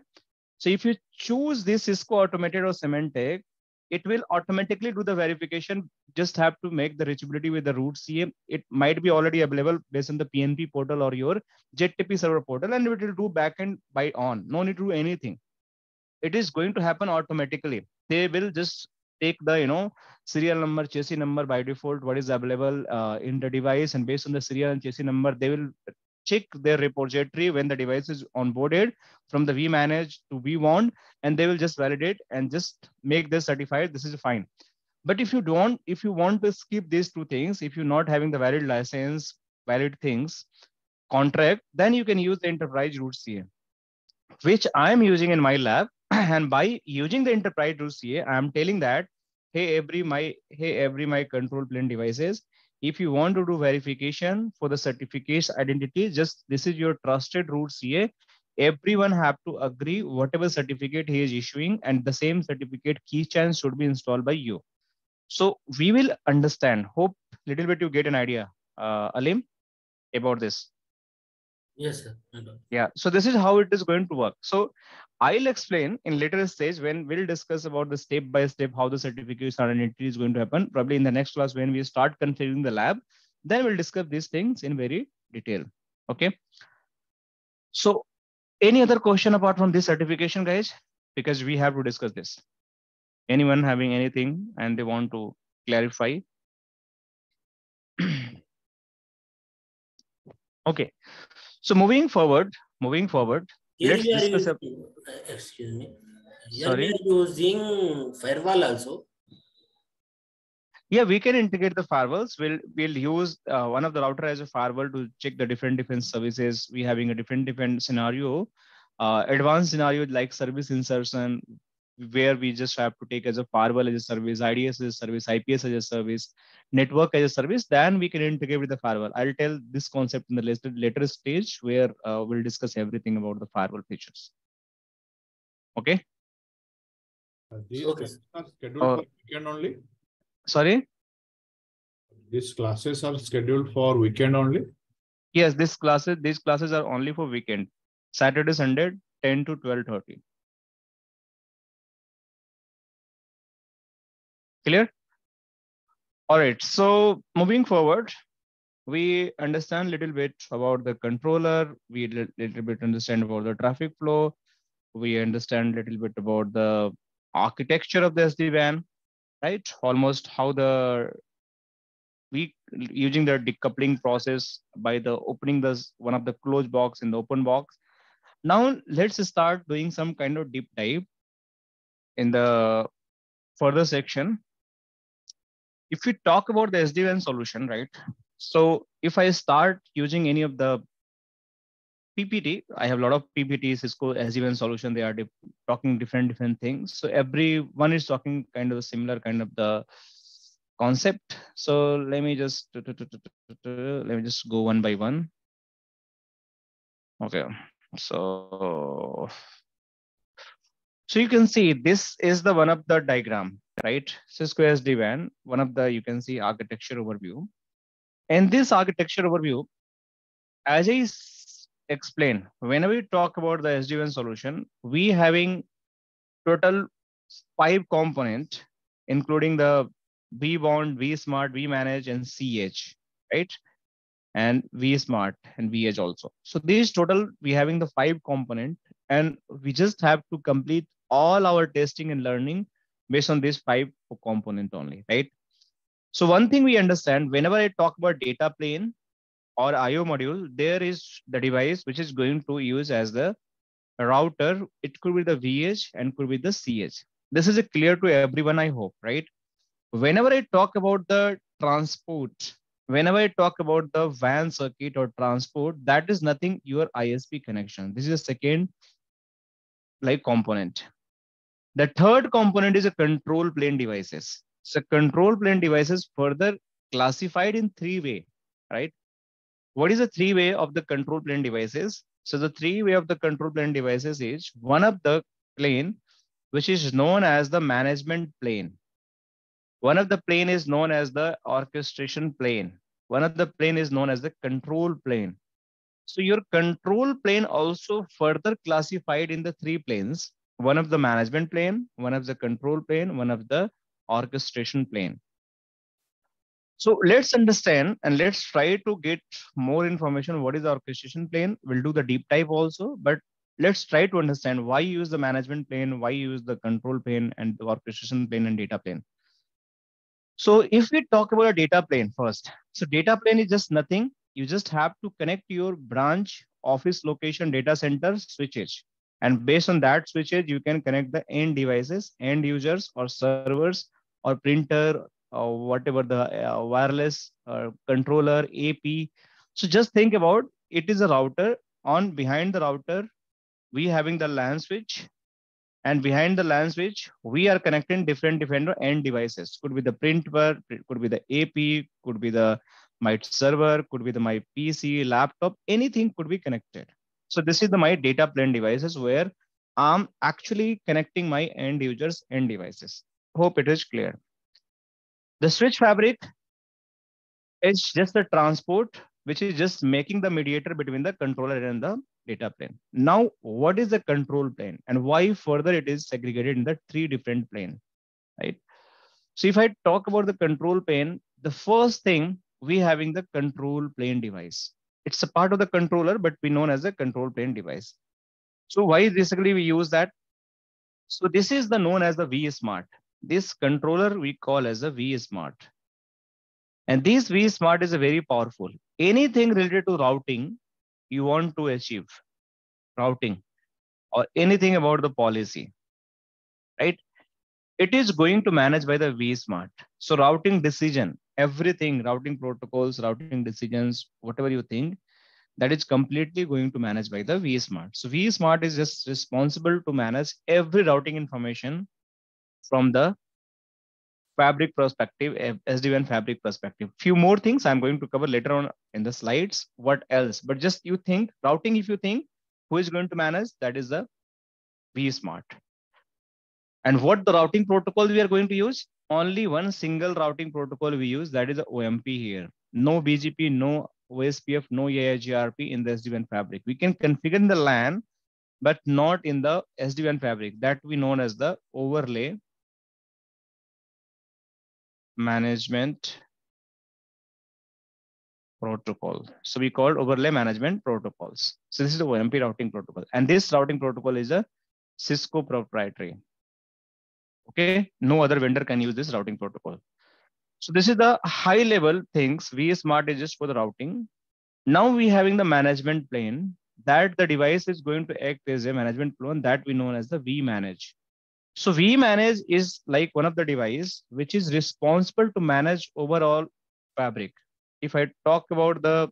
S1: So if you choose this Cisco automated or Symantec, it will automatically do the verification. Just have to make the reachability with the root CA. It might be already available based on the PNP portal or your JTP server portal, and it will do backend by on. No need to do anything. It is going to happen automatically. They will just take the you know serial number, chassis number by default, what is available uh, in the device, and based on the serial and chassis number, they will check their repository when the device is onboarded from the vmanage to vwarn and they will just validate and just make this certified this is fine. But if you don't if you want to skip these two things if you're not having the valid license valid things contract then you can use the enterprise root ca which i am using in my lab and by using the enterprise root ca i am telling that hey every my hey every my control plane devices if you want to do verification for the certificates identity, just this is your trusted root CA. Everyone have to agree whatever certificate he is issuing and the same certificate key chain should be installed by you. So we will understand, hope little bit you get an idea, uh, Alim, about this.
S4: Yes, sir.
S1: Yeah. So this is how it is going to work. So I'll explain in later stage when we'll discuss about the step by step how the certification identity is going to happen. Probably in the next class when we start configuring the lab, then we'll discuss these things in very detail. Okay. So any other question apart from this certification, guys? Because we have to discuss this. Anyone having anything and they want to clarify? okay. So moving forward, moving forward,
S4: here Let's discuss using, uh, excuse me. Here Sorry? we are using firewall also.
S1: Yeah, we can integrate the firewalls. We'll we'll use uh, one of the router as a firewall to check the different different services. We having a different different scenario, uh, advanced scenario like service insertion, where we just have to take as a firewall as a service, IDS as a service, IPS as a service, network as a service, then we can integrate with the firewall. I'll tell this concept in the later, later stage where uh, we'll discuss everything about the firewall features. Okay.
S5: Uh, these okay. are scheduled uh, for weekend only?
S1: Sorry?
S5: these classes are scheduled for weekend only?
S1: Yes, this classes, these classes are only for weekend. Saturday, Sunday, 10 to 12.30. Clear? All right, so moving forward, we understand a little bit about the controller. We a little bit understand about the traffic flow. We understand a little bit about the architecture of the SD-WAN, right? Almost how the we using the decoupling process by the opening the one of the closed box in the open box. Now let's start doing some kind of deep dive in the further section. If we talk about the SD-WAN solution, right? So if I start using any of the PPT, I have a lot of PPT, Cisco SD-WAN solution. They are talking different different things. So every one is talking kind of a similar kind of the concept. So let me just let me just go one by one. Okay, so so you can see this is the one of the diagram, right? Cisco SD-WAN, one of the you can see architecture overview. In this architecture overview, as I explained, whenever we talk about the SD-WAN solution, we having total five component, including the vBond, vSmart, vManage, and cEdge, right? And vSmart and vEdge also. So these total, we having the five component, and we just have to complete all our testing and learning based on these five component only, right? So one thing we understand, whenever I talk about data plane or IO module, there is the device which is going to use as the router. It could be the vEdge and could be the cEdge. This is clear to everyone, I hope, right? Whenever I talk about the transport, whenever I talk about the WAN circuit or transport, that is nothing your ISP connection. This is the second like component. The third component is a control plane devices. So control plane devices further classified in three way, right? What is the three way of the control plane devices? So the three way of the control plane devices is one of the plane, which is known as the management plane. One of the plane is known as the orchestration plane. One of the plane is known as the control plane. So your control plane also further classified in the three planes, one of the management plane, one of the control plane, one of the orchestration plane. So let's understand and let's try to get more information. What is the orchestration plane? We'll do the deep dive also, but let's try to understand why use the management plane, why use the control plane and the orchestration plane and data plane. So if we talk about a data plane first, so data plane is just nothing. You just have to connect your branch, office location, data center switches. And based on that switches, you can connect the end devices, end users or servers or printer or whatever the uh, wireless uh, controller ap so just think about it is a router. On behind the router we having the lan switch. And behind the lan switch we are connecting different different end devices. Could be the printer could be the ap could be the my server could be the my pc laptop anything could be connected so this is the my data plane devices where i'm actually connecting my end users end devices hope it is clear the switch fabric is just the transport, which is just making the mediator between the controller and the data plane. Now, what is the control plane and why further it is segregated in the three different plane, right? So if I talk about the control plane, the first thing we having the control plane device. It's a part of the controller, but we known as a control plane device. So why basically we use that? So this is the known as the vSmart. This controller we call as a vSmart. And this vSmart is a very powerful. Anything related to routing you want to achieve, routing or anything about the policy, right? It is going to manage by the vSmart. So routing decision, everything, routing protocols, routing decisions, whatever you think, that is completely going to manage by the vSmart. So vSmart is just responsible to manage every routing information from the fabric perspective, SD-WAN fabric perspective. Few more things I'm going to cover later on in the slides. What else? But just you think routing, if you think who is going to manage, that is the vSmart. And what the routing protocol we are going to use? Only one single routing protocol we use, that is the OMP here. No BGP, no OSPF, no EIGRP in the SD-WAN fabric. We can configure in the LAN, but not in the SD-WAN fabric. That we known as the overlay management protocol. So we called overlay management protocols. So this is the OMP routing protocol. And this routing protocol is a Cisco proprietary. Okay, no other vendor can use this routing protocol. So this is the high level things. vSmart is just for the routing. Now we having the management plane that the device is going to act as a management plane that we know as the vManage. So vManage is like one of the device which is responsible to manage overall fabric. If I talk about the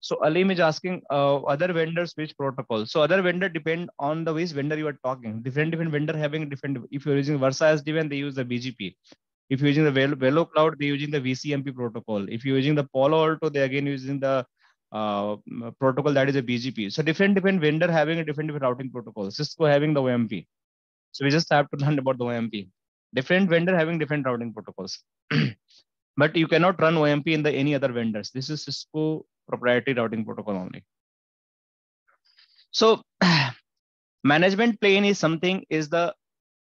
S1: so Alim is asking uh, other vendors which protocol. So other vendor depend on the which vendor you are talking. Different different vendor having different. If you're using Versa SD-WAN, they use the BGP. If you're using the Velo Cloud, they're using the VCMP protocol. If you're using the Palo Alto, they again using the uh, protocol that is a BGP. So different different vendor having a different different routing protocol. Cisco having the OMP. So we just have to learn about the OMP. Different vendor having different routing protocols. but you cannot run OMP in the any other vendors. This is Cisco proprietary routing protocol only. So management plane is something is the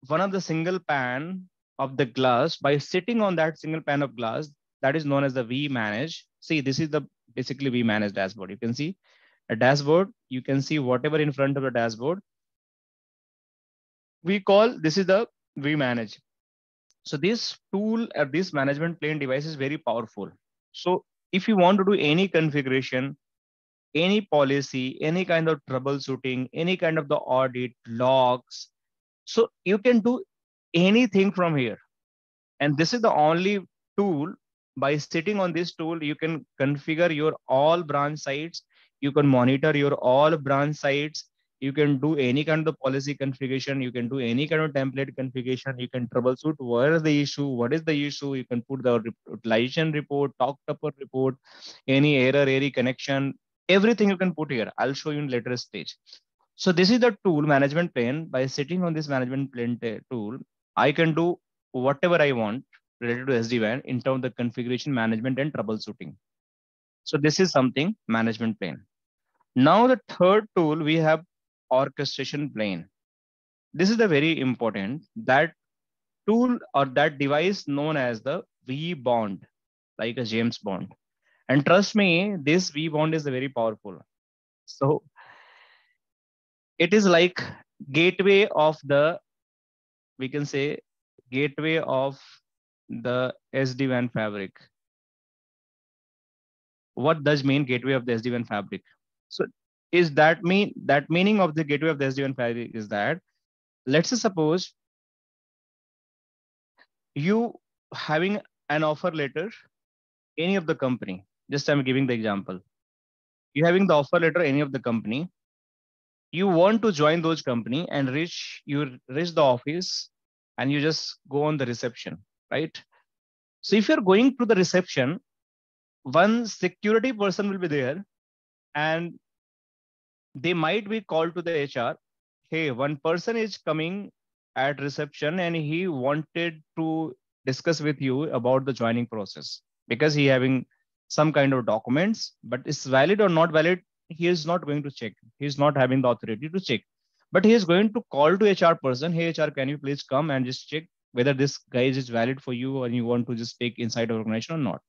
S1: one of the single pan of the glass by sitting on that single pan of glass that is known as the vManage. See, this is the basically vManage dashboard. You can see a dashboard. You can see whatever in front of the dashboard. We call this is the vManage. So this tool or this management plane device is very powerful. So if you want to do any configuration, any policy, any kind of troubleshooting, any kind of the audit, logs, so you can do anything from here. And this is the only tool by sitting on this tool, you can configure your all branch sites. You can monitor your all branch sites you can do any kind of policy configuration you can do any kind of template configuration you can troubleshoot where is the issue what is the issue you can put the utilization report talk topper report any error any connection everything you can put here. I'll show you in later stage. So this is the tool management plane. By sitting on this management plane tool i can do whatever i want related to sd-wan in terms of the configuration management and troubleshooting. So this is something management plane. Now the third tool we have orchestration plane. This is the very important that tool or that device known as the vBond, like a James Bond. And trust me, this vBond is a very powerful. So it is like gateway of the, we can say gateway of the SD-WAN fabric. What does mean gateway of the SD-WAN fabric? So is that mean that meaning of the gateway of the SD-WAN fabric is that let's suppose you having an offer letter any of the company just i'm giving the example. You having the offer letter any of the company you want to join those company and reach you reach the office and you just go on the reception right? So if you're going to the reception one security person will be there and they might be called to the HR. Hey, one person is coming at reception and he wanted to discuss with you about the joining process because he having some kind of documents, but it's valid or not valid. He is not going to check. He is not having the authority to check, but he is going to call to HR person. Hey, HR, can you please come and just check whether this guy is valid for you and you want to just take inside organization or not.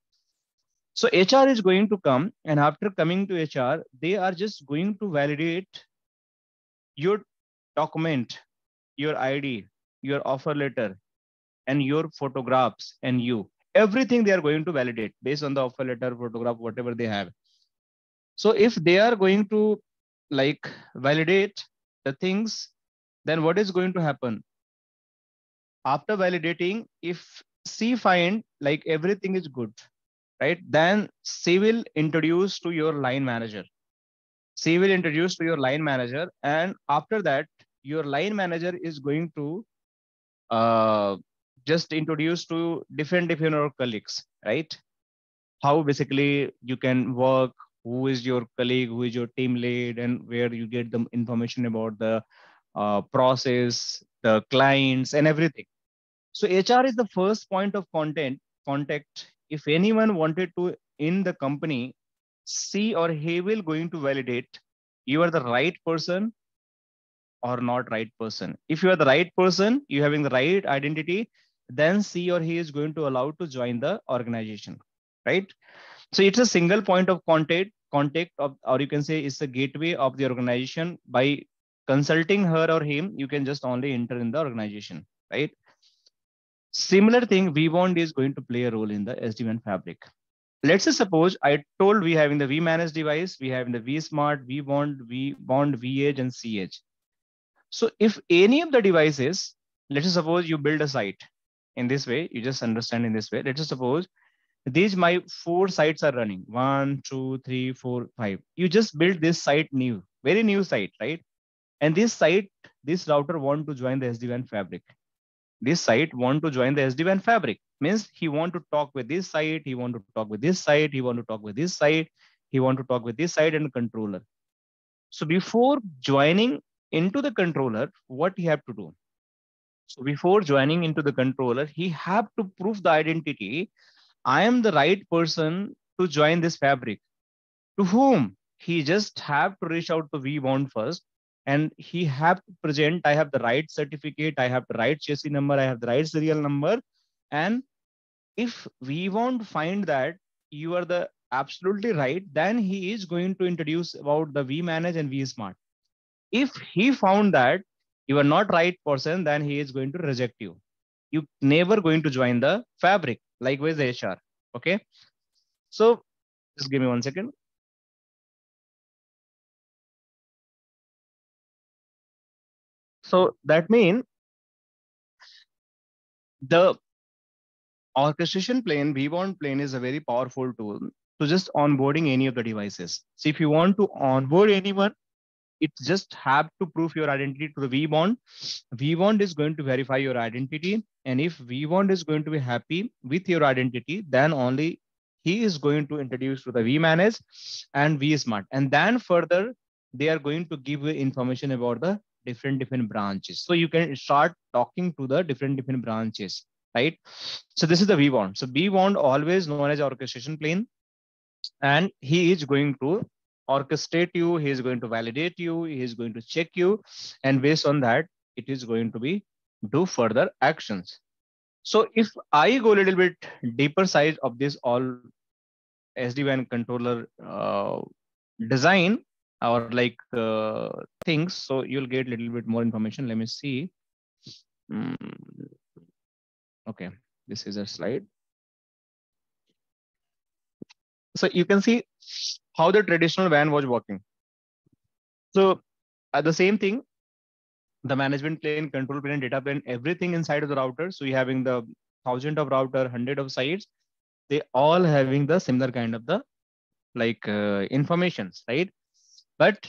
S1: So HR is going to come and after coming to HR, they are just going to validate your document, your ID, your offer letter, and your photographs and you. Everything they are going to validate based on the offer letter, photograph, whatever they have. So if they are going to like validate the things, then what is going to happen? After validating, if C find like everything is good, right? Then she will introduce to your line manager. She will introduce to your line manager. And after that, your line manager is going to uh, just introduce to different different colleagues, right? How basically you can work, who is your colleague, who is your team lead, and where you get the information about the uh, process, the clients, and everything. So HR is the first point of content contact. If anyone wanted to in the company, see or he will going to validate you are the right person or not right person. If you are the right person, you having the right identity, then she or he is going to allow to join the organization, right? So it's a single point of contact, contact of, or you can say it's the gateway of the organization. By consulting her or him, you can just only enter in the organization, right? Similar thing, vBond is going to play a role in the SD-WAN fabric. Let's say suppose I told we having the vManage device, we have in the vSmart, vBond, vBond, vEdge, and cEdge. So if any of the devices, let's suppose you build a site in this way, you just understand in this way. Let's suppose these my four sites are running one, two, three, four, five. You just build this site new, very new site, right? And this site, this router want to join the SD-WAN fabric. This site want to join the SD-WAN fabric means he want to talk with this site, he want to talk with this site, he want to talk with this site, he want to talk with this site and controller. So before joining into the controller, what he have to do? So before joining into the controller, he have to prove the identity. I am the right person to join this fabric. To whom? He just have to reach out to vBond first and he have to present, I have the right certificate, I have the right chassis number, I have the right serial number. And if vBond find that you are the absolutely right, then he is going to introduce about the vManage and vSmart. If he found that you are not right person then he is going to reject you. You never going to join the fabric likewise the hr okay? So just give me one second so that means the orchestration plane vbond plane is a very powerful tool to just onboarding any of the devices. So if you want to onboard anyone it just have to prove your identity to the vbond. Vbond is going to verify your identity and if vbond is going to be happy with your identity then only he is going to introduce to the vmanage and vsmart. And then further they are going to give you information about the different different branches. So you can start talking to the different different branches right? So this is the vbond so vbond always known as orchestration plane. And he is going to orchestrate you, he is going to validate you, he is going to check you, and based on that, it is going to be do further actions. So if I go a little bit deeper side of this all SD-WAN controller uh, design or like uh, things, so you'll get a little bit more information. Let me see. Mm. Okay, this is a slide. So you can see how the traditional WAN was working. So at the same thing, the management plane, control plane, data plane, everything inside of the router. So you having the thousand of router, hundred of sites, they all having the similar kind of the like uh, informations, right? But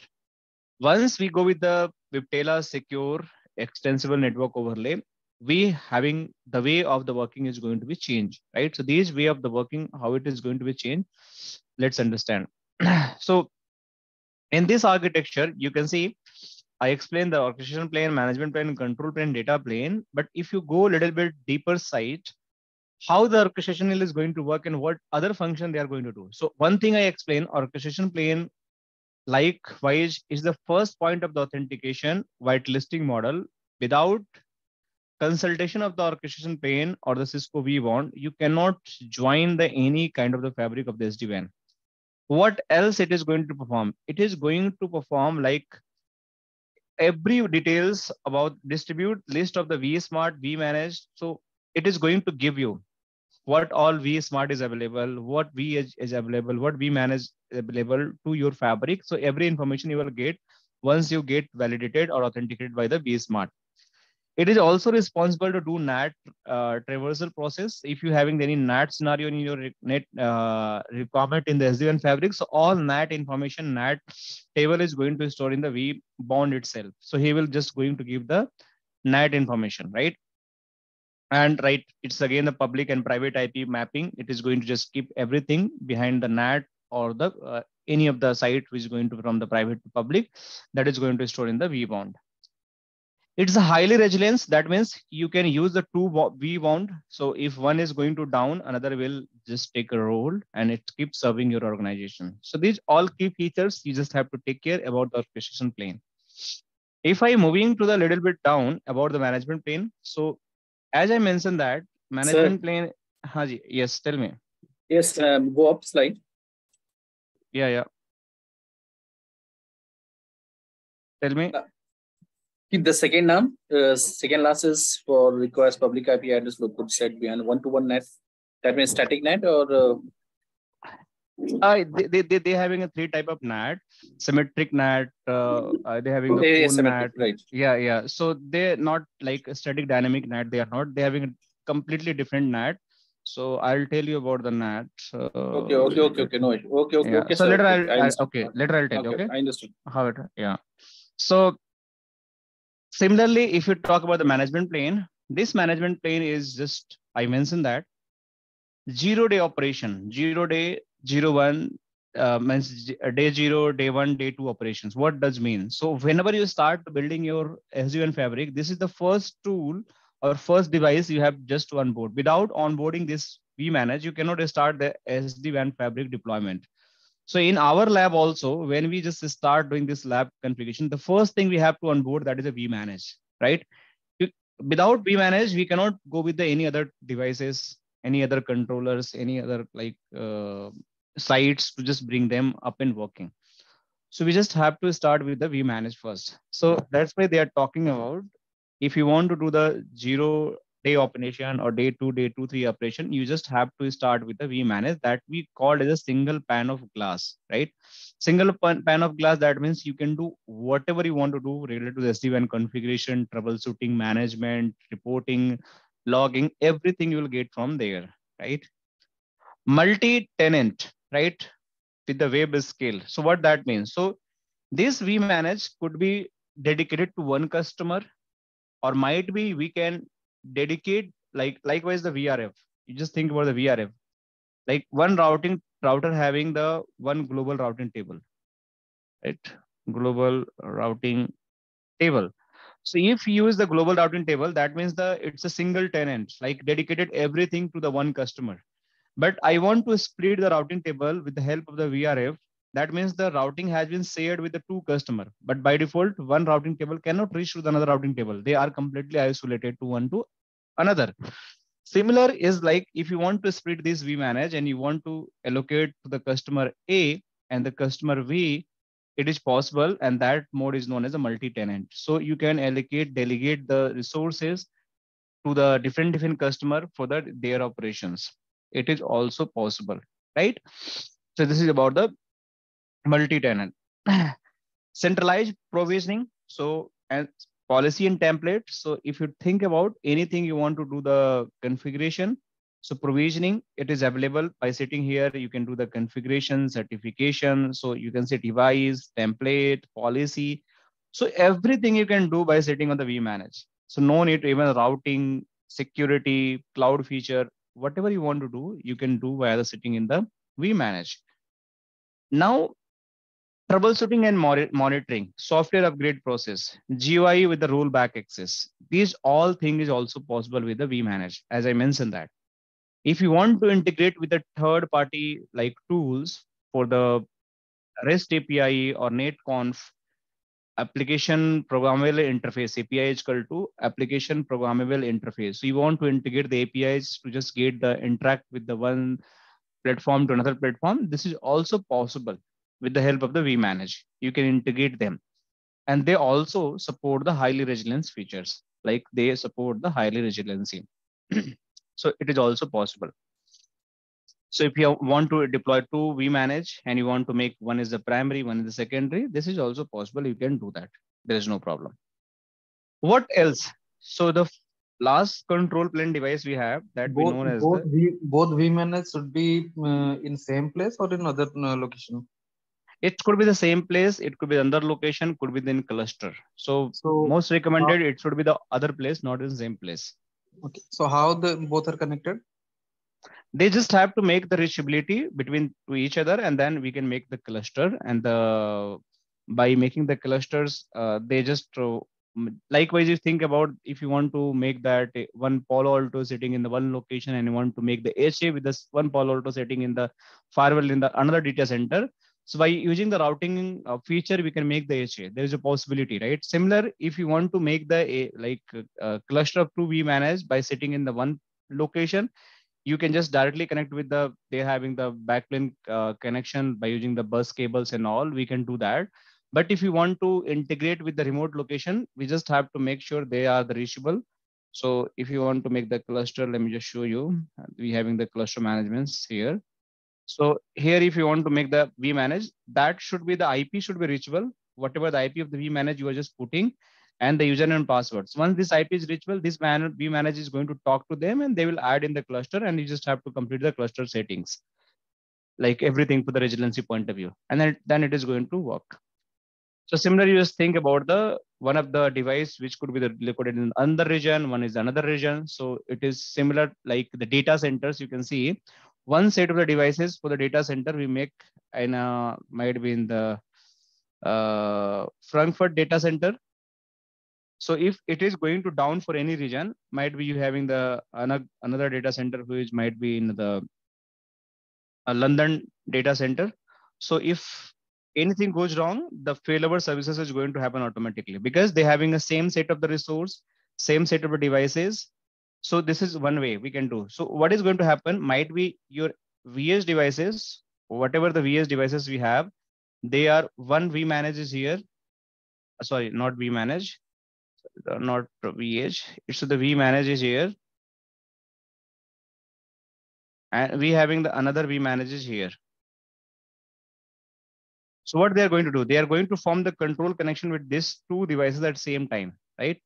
S1: once we go with the Viptela secure extensible network overlay, we having the way of the working is going to be changed, right? So this way of the working, how it is going to be changed, let's understand. so in this architecture, you can see I explained the orchestration plane, management plane, control plane, data plane. But if you go a little bit deeper side, how the orchestration is going to work and what other function they are going to do. So one thing I explained, orchestration plane likewise is the first point of the authentication whitelisting model. Without consultation of the orchestration plane or the Cisco vBond, you cannot join the any kind of the fabric of the SD-WAN what else it is going to perform? It is going to perform like every details about distribute list of the vsmart vmanage so it is going to give you what all vsmart is available what v is, available what vmanage is available to your fabric so every information you will get once you get validated or authenticated by the vsmart it is also responsible to do NAT uh, traversal process. If you're having any NAT scenario in your net uh, requirement in the SD-WAN fabric, so all NAT information, NAT table is going to store in the V bond itself. So he will just going to give the NAT information, right? And right, it's again the public and private IP mapping. It is going to just keep everything behind the NAT or the uh, any of the site which is going to from the private to public that is going to store in the vBond. it's a highly resilient That means you can use the two vBond. So if one is going to down, another will just take a role and it keeps serving your organization. So these all key features, you just have to take care about the orchestration plane. If I moving to the little bit down about the management plane. So as I mentioned that management Sir. plane, Haji, yes, tell me.
S6: Yes, um, go up slide.
S1: Yeah, yeah. Tell me. Uh,
S6: keep the second name. Uh, second last is for requires public IP address lookup set behind one-to-one NAT. That means static NAT or uh...
S1: Uh, they, they, they having a three type of NAT, symmetric NAT, uh, uh, they having
S6: the yeah, NAT. Right.
S1: Yeah, yeah. So they're not like a static dynamic NAT. They are not. They're having a completely different NAT. So I'll tell you about the NAT.
S6: Uh, okay, okay, okay, okay. No, okay, okay, yeah. okay.
S1: So later I'll, I'll okay, later I'll tell okay, you. Okay,
S6: I understood.
S1: How it? Yeah. So Similarly, if you talk about the management plane, this management plane is just, I mentioned that zero day operation, zero day, zero one, uh, means day zero, day one, day two operations. What does mean? So whenever you start building your SDN fabric, this is the first tool or first device you have just to onboard. Without onboarding this vManage, you cannot start the SD-WAN fabric deployment. So in our lab also, when we just start doing this lab configuration, the first thing we have to onboard that is a vManage, right? Without vManage, we cannot go with the any other devices, any other controllers, any other like uh, sites to just bring them up and working. So we just have to start with the vManage first. So that's why they are talking about if you want to do the zero day operation or day two, day two, three operation, you just have to start with the vManage that we called as a single pane of glass, right? Single pane of glass, that means you can do whatever you want to do related to the SD-WAN configuration, troubleshooting, management, reporting, logging, everything you will get from there, right? Multi-tenant, right? With the web scale. So what that means? So this vManage could be dedicated to one customer or might be we can dedicate like likewise the vrf you just think about the vrf like one routing router having the one global routing table right global routing table so if you use the global routing table that means the it's a single tenant like dedicated everything to the one customer but i want to split the routing table with the help of the vrf that means the routing has been shared with the two customer. But by default one routing table cannot reach to another routing table. They are completely isolated to one to another. Similar is like if you want to split this vmanage and you want to allocate to the customer a and the customer v it is possible and that mode is known as a multi-tenant. So you can allocate delegate the resources to the different different customer for the their operations it is also possible right? So this is about the multi-tenant. Centralized provisioning so and policy and template. So if you think about anything you want to do the configuration so provisioning it is available by sitting here. You can do the configuration certification. So you can say device template policy. So everything you can do by sitting on the vmanage so no need to even routing security cloud feature whatever you want to do you can do via the sitting in the vmanage now troubleshooting and monitoring, software upgrade process, GUI with the rollback access. These all things is also possible with the vManage, as I mentioned that. If you want to integrate with a third party like tools for the REST API or netconf, application programmable interface, API is equal to application programmable interface. So you want to integrate the APIs to just get the interact with the one platform to another platform. This is also possible with the help of the vManage. You can integrate them. And they also support the highly resilience features, like they support the highly resiliency. so it is also possible. So if you want to deploy two vManage and you want to make one is the primary, one is the secondary, this is also possible. You can do that. There is no problem. What else? So the last control plane device we have that both, we know as
S7: both, the, v, both vManage should be uh, in same place or in other uh, location
S1: it could be the same place it could be another location could be in cluster so, so most recommended it should be the other place not in the same place
S7: okay so how the both are connected
S1: they just have to make the reachability between to each other and then we can make the cluster. And the by making the clusters uh, they just uh, likewise you think about if you want to make that one palo alto sitting in the one location and you want to make the ha with this one palo alto sitting in the firewall in the another data center. So by using the routing uh, feature we can make the ha there is a possibility right? Similar if you want to make the a, like uh, cluster of two vManage by sitting in the one location you can just directly connect with the they're having the backlink uh, connection by using the bus cables and all we can do that but if you want to integrate with the remote location, we just have to make sure they are the reachable. So if you want to make the cluster, let me just show you. We having the cluster managements here. So here, if you want to make the vManage, that should be the IP should be reachable. Whatever the IP of the vManage you are just putting and the username and passwords. Once this IP is reachable, this man vManage is going to talk to them and they will add in the cluster and you just have to complete the cluster settings. Like everything for the resiliency point of view. And then, then it is going to work. So similarly, you just think about the one of the device which could be the located in another region, one is another region. So it is similar like the data centers. You can see one set of the devices for the data center we make in a, might be in the uh, Frankfurt data center. So if it is going to down for any region, might be you having the another data center which might be in the London data center. So if anything goes wrong, the failover services is going to happen automatically because they're having the same set of the resource, same set of devices. So this is one way we can do. So what is going to happen might be your VS devices, whatever the VS devices we have, they are one vManage is here. Sorry, not vManage, Uh, not vEdge. It's the vManage is here. And we having the another vManage is here. So what they are going to do, they are going to form the control connection with these two devices at same time, right?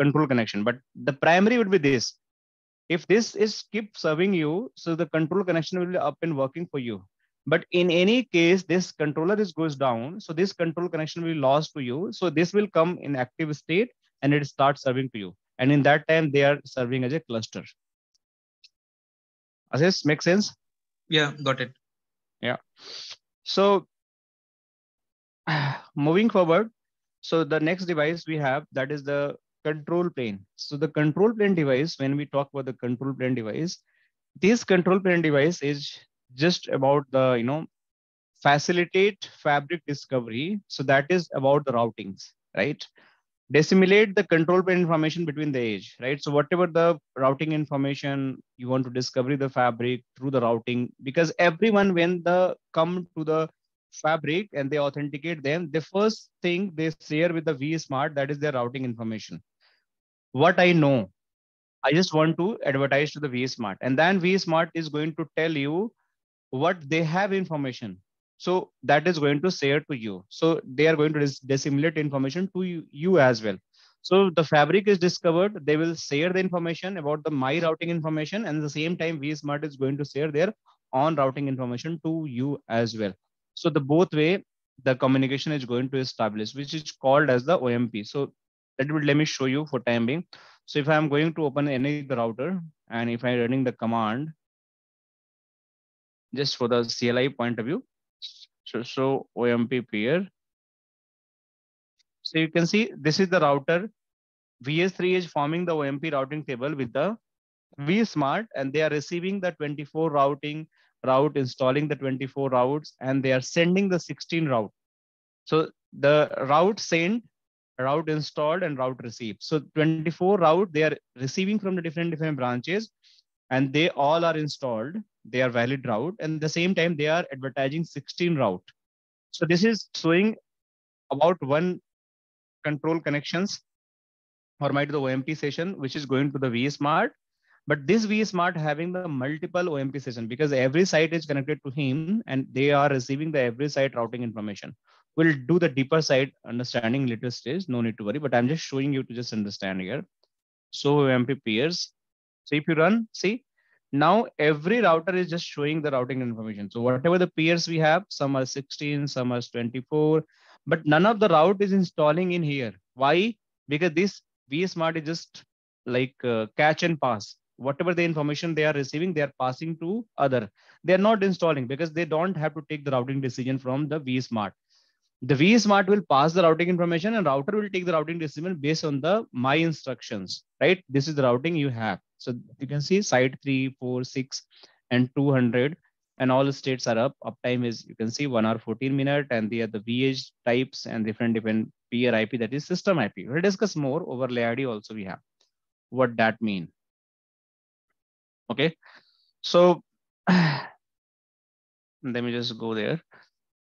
S1: Control connection. But the primary would be this. If this is keep serving you, so the control connection will be up and working for you. But in any case, this controller is goes down. So this control connection will be lost to you. So this will come in active state and it starts serving to you. And in that time, they are serving as a cluster. Does this make sense?
S3: Yeah, got it.
S1: Yeah. So moving forward, so the next device we have that is the control plane. So the control plane device, when we talk about the control plane device, this control plane device is just about the, you know, facilitate fabric discovery. So that is about the routings, right? Dissimulate the control plane information between the edge, right? So whatever the routing information you want to discover the fabric through the routing, because everyone when the come to the fabric and they authenticate them, the first thing they share with the vSmart, that is their routing information. What I know, I just want to advertise to the vSmart. And then vSmart is going to tell you what they have information. So that is going to share to you. So they are going to dissimulate information to you, you as well. So the fabric is discovered. They will share the information about the my routing information, and the same time, vSmart is going to share their on routing information to you as well. So the both way the communication is going to establish, which is called as the OMP. So that will let me show you for time being. So if I'm going to open any router and if I'm running the command, just for the CLI point of view, so show OMP peer. So you can see this is the router. VS3 is forming the OMP routing table with the vSmart and they are receiving the 24 routing route, installing the 24 routes, and they are sending the 16 route. So the route sent, route installed, and route received. So 24 route they are receiving from the different different branches, and they all are installed. They are valid route, and the same time they are advertising 16 route. So this is showing about one control connections or might the OMP session, which is going to the vSmart but this vSmart having the multiple OMP session because every site is connected to him and they are receiving the every site routing information. We'll do the deeper side understanding later stage, no need to worry, but I'm just showing you to just understand here. So OMP peers. So if you run, see, now every router is just showing the routing information. So whatever the peers we have, some are 16, some are 24, but none of the route is installing in here. Why? Because this vSmart is just like uh, catch and pass whatever the information they are receiving, they are passing to other. They are not installing because they don't have to take the routing decision from the vSmart. The vsmart will pass the routing information and router will take the routing decision based on the my instructions right? This is the routing you have. So you can see site 3 4 6 and 200 and all the states are up. Uptime is you can see 1 hour 14 minute and they are the vEdge types and different different peer ip that is system ip we'll discuss more over layer also we have what that mean. Okay so let me just go there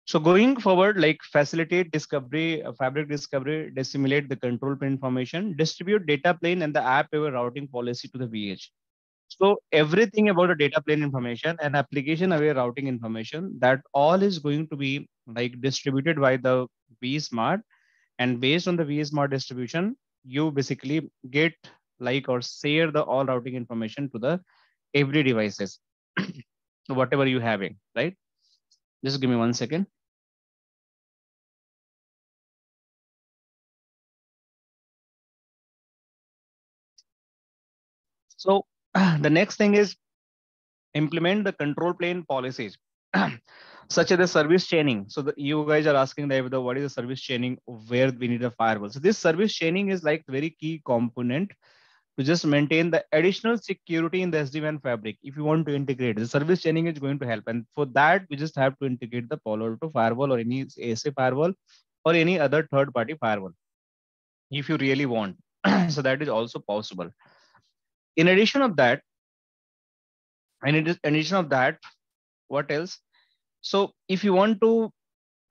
S1: so going forward, like facilitate discovery, uh, fabric discovery, dissimulate the control plane information, distribute data plane and the app aware routing policy to the vEdge. So everything about the data plane information and application aware routing information, that all is going to be like distributed by the vSmart. And based on the vSmart distribution, you basically get like or share the all routing information to the every devices, whatever you having, right? Just give me one second. So the next thing is implement the control plane policies, such as the service chaining. So the, you guys are asking the, what is the service chaining where we need a firewall. So this service chaining is like very key component to just maintain the additional security in the SD-WAN fabric. If you want to integrate, the service chaining is going to help. And for that, we just have to integrate the Palo Alto firewall or any ASA firewall or any other third-party firewall, if you really want. so that is also possible in addition of that and in addition of that what else? So if you want to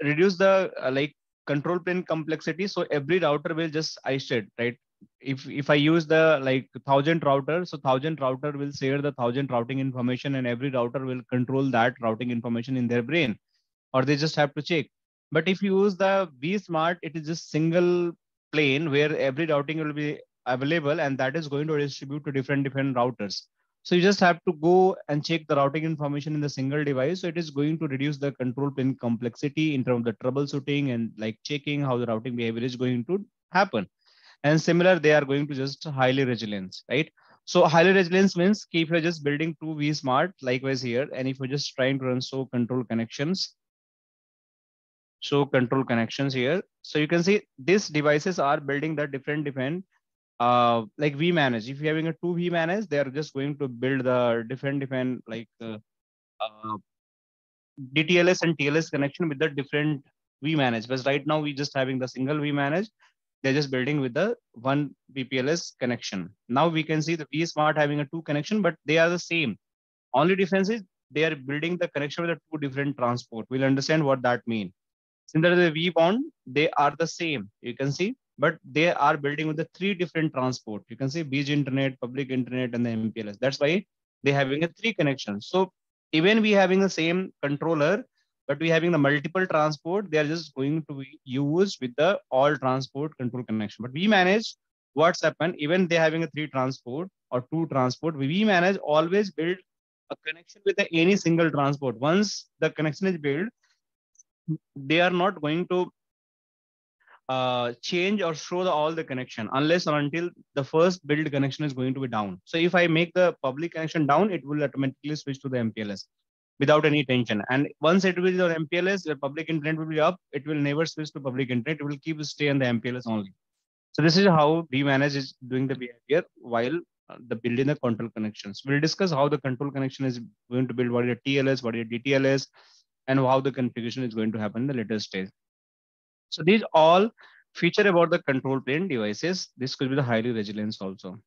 S1: reduce the uh, like control plane complexity so every router will just isolate right? If if i use the like thousand router so thousand router will share the thousand routing information and every router will control that routing information in their brain or they just have to check. But if you use the vSmart it is just single plane where every routing will be available and that is going to distribute to different different routers. So you just have to go and check the routing information in the single device. So it is going to reduce the control plane complexity in terms of the troubleshooting and like checking how the routing behavior is going to happen. And similar they are going to just highly resilience right? So highly resilience means if you're just building two vSmart likewise here and if you're just trying to run so control connections show control connections here. So you can see these devices are building the different different uh, like vManage. If you're having a two vManage, they're just going to build the different different like uh, uh, DTLS and TLS connection with the different vManage. But right now we just having the single vManage. They're just building with the one VPLS connection. Now we can see the vSmart having a two connection, but they are the same. Only difference is they are building the connection with the two different transport. We'll understand what that means. Similarly, the vBond, they are the same. You can see but they are building with the three different transport. You can see biz internet, public internet, and the MPLS. That's why they're having a three connections. So even we having the same controller, but we having the multiple transport, they are just going to be used with the all transport control connection. But vManage what's happened, even they having a three transport or two transport, vManage always build a connection with the, any single transport. Once the connection is built, they are not going to uh, change or show the, all the connection unless or until the first build connection is going to be down. So if I make the public connection down, it will automatically switch to the MPLS without any tension. And once it will be on MPLS, the public internet will be up. It will never switch to public internet. It will keep stay on the MPLS only. So this is how vManage is doing the behavior while uh, the building the control connections. We'll discuss how the control connection is going to build, what is TLS, what is DTLS, and how the configuration is going to happen in the later stage. So these all feature about the control plane devices. This could be the highly resilience also.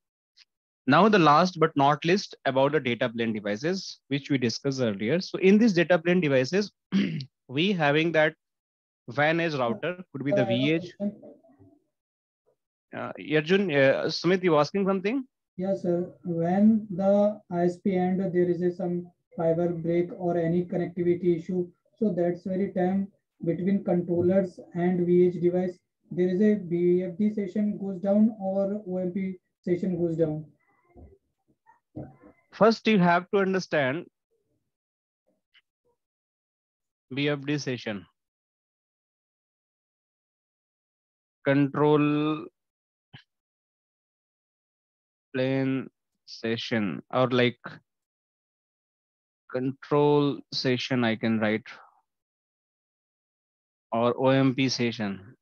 S1: Now the last but not least about the data plane devices, which we discussed earlier. So in these data plane devices, we having that WAN edge router could be the vEdge. Uh, Arjun, uh, Sumit, you asking something?
S8: Yes, sir. When the ISP end, there is a, some fiber break or any connectivity issue. So that's very time between controllers and vEdge device, there is a BFD session goes down or OMP session goes down?
S1: First, you have to understand BFD session. Control plane session or like control session I can write or OMP session.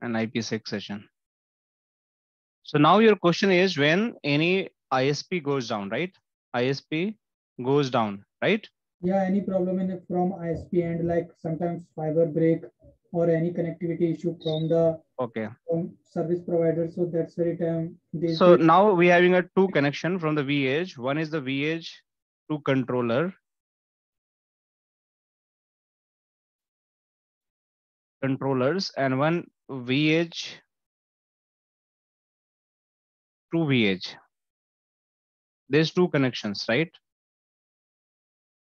S1: An IPsec session. So now your question is when any ISP goes down, right? ISP goes down, right?
S8: Yeah, any problem in from ISP and like sometimes fiber break or any connectivity issue from the
S1: okay
S8: from service provider. So that's very time.
S1: So now we having a two connection from the vEdge. One is the vEdge to controller. Controllers and one vEdge to vEdge. There's two connections, right?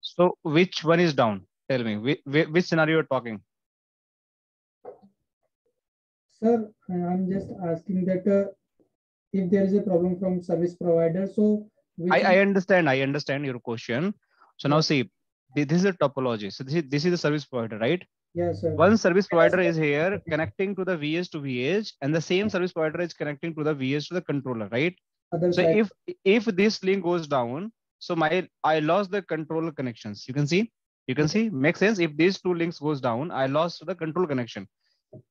S1: So which one is down? Tell me, which, which scenario you're talking?
S8: Sir, I'm just asking that uh, if there is a problem from service provider, so
S1: I, I understand. I understand your question. So now see, this is a topology. So this is this is the service provider, right?
S8: Yes, sir.
S1: One service provider is here connecting to the VS to vEdge, and the same service provider is connecting to the vEdge to the controller, right?
S8: Other
S1: so
S8: side.
S1: if if this link goes down, so my I lost the controller connections. You can see, you can see, makes sense. If these two links goes down, I lost the control connection.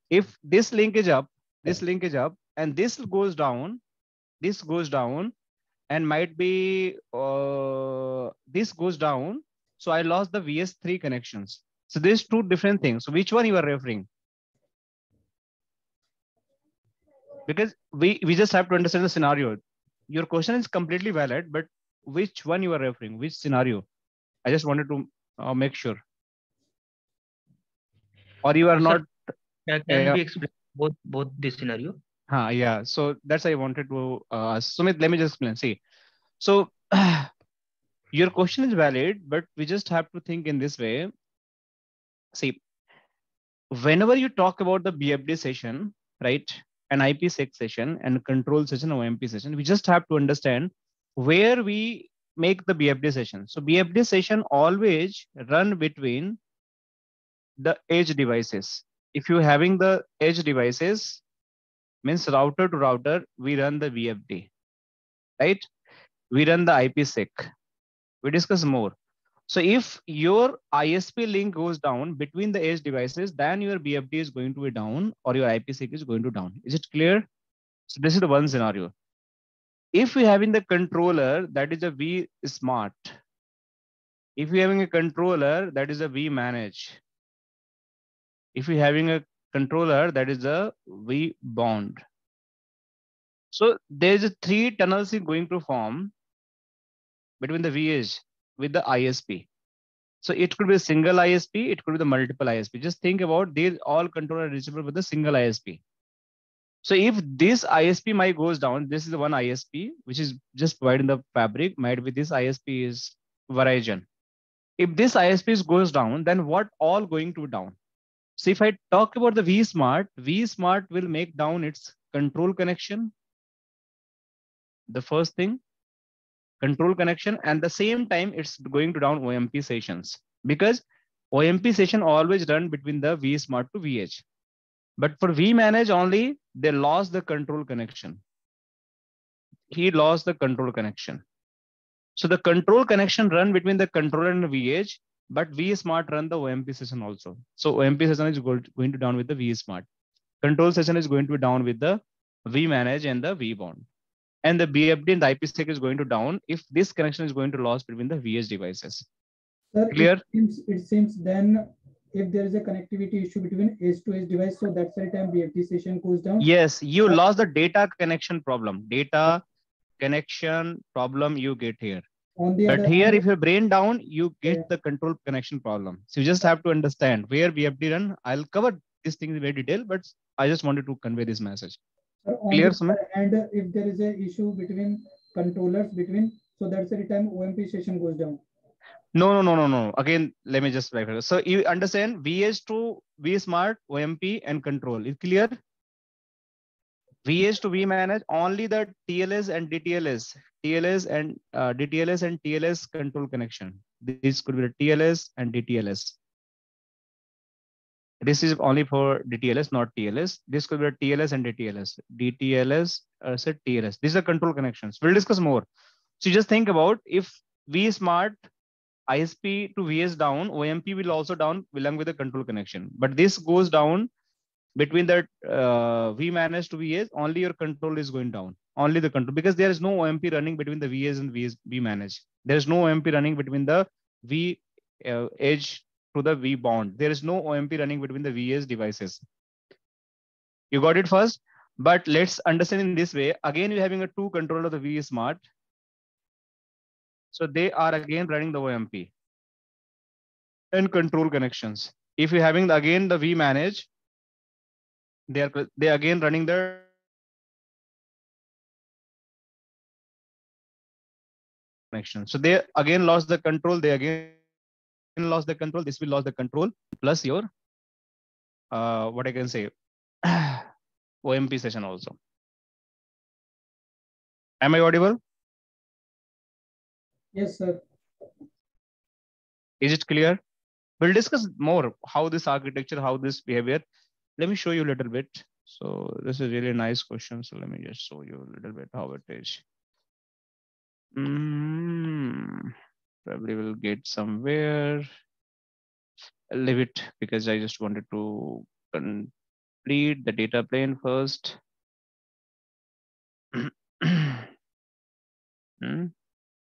S1: If this link is up, this link is up, and this goes down, this goes down, and might be uh, this goes down. So I lost the VS3 connections. So there's two different things. So which one you are referring? Because we we just have to understand the scenario. Your question is completely valid, but which one you are referring, which scenario? I just wanted to uh, make sure. Or you are not.
S3: Can, can we explain both both the scenario?
S1: Huh, yeah. So that's I wanted to uh, ask. Sumit, let me just explain. See, so your question is valid, but we just have to think in this way. See, whenever you talk about the BFD session, right, an IPsec session and control session or MP session, we just have to understand where we make the BFD session. So BFD session always run between the edge devices. If you're having the edge devices, means router to router, we run the BFD, right? We run the IPsec. We discuss more. So if your ISP link goes down between the edge devices, then your BFD is going to be down or your IPsec is going to down. Is it clear? So this is the one scenario. If we having the controller that is a v smart. If we having a controller that is a v manage. If we having a controller that is a v bond. So there's a three tunnels going to form between the V vh with the isp so it could be a single isp it could be the multiple isp just think about these all controller reachable with a single isp so if this ISP might goes down, this is the one ISP, which is just providing the fabric, might be this ISP is Verizon. If this ISP goes down, then what all going to down? So if I talk about the vSmart, vSmart will make down its control connection. The first thing, control connection, and the same time it's going to down OMP sessions because OMP session always run between the vSmart to vEdge. But for vManage only, they lost the control connection. He lost the control connection. So the control connection run between the controller and vEdge, but vSmart run the OMP session also. So OMP session is going to down with the vSmart. Control session is going to be down with the vManage and the vBond. And the BFD and the IPsec is going to down if this connection is going to lost between the vEdge devices.
S8: Sir,
S1: Clear?
S8: It seems, it seems then if there is a connectivity issue between edge to edge device, so that's the time BFD session goes down.
S1: Yes, you lost the data connection problem. Data connection problem you get here. But here,
S8: hand,
S1: if you brain down, you get
S8: Yeah.
S1: the control connection problem. So you just have to understand where BFD run. I'll cover this thing in very detail, but I just wanted to convey this message. Clear,
S8: the
S1: Sumit?
S8: other hand, if there is a issue between controllers between, so that's the time OMP session goes down.
S1: No, no, no, no, no. Again, let me just clarify. So you understand vEdge to V Smart, OMP, and control. Is clear? vEdge to V manage only the TLS and DTLS, TLS and uh, DTLS and TLS control connection. This could be the TLS and DTLS. This is only for DTLS, not TLS. This could be TLS and DTLS. DTLS, uh, said TLS. These are control connections. We'll discuss more. So just think about if V Smart ISP to VS down, OMP will also down along with the control connection. But this goes down between that uh, vManage to VS, only your control is going down. Only the control because there is no OMP running between the VS and VS vManage. There is no OMP running between the V uh, edge to the V bond. There is no OMP running between the VS devices. You got it first, but let's understand in this way. Again, you're having a two controller of the V Smart. So they are again running the OMP and control connections. If you're having the, again the V manage, they are they again running the connection. So they again lost the control. They again lost the control. This will lose the control plus your uh, what I can say OMP session also. Am I audible?
S8: Yes, sir.
S1: Is it clear? We'll discuss more how this architecture, how this behavior. Let me show you a little bit. So this is really nice question. So let me just show you a little bit how it is. Mm, probably will get somewhere. I'll leave it because I just wanted to complete the data plane first. hmm?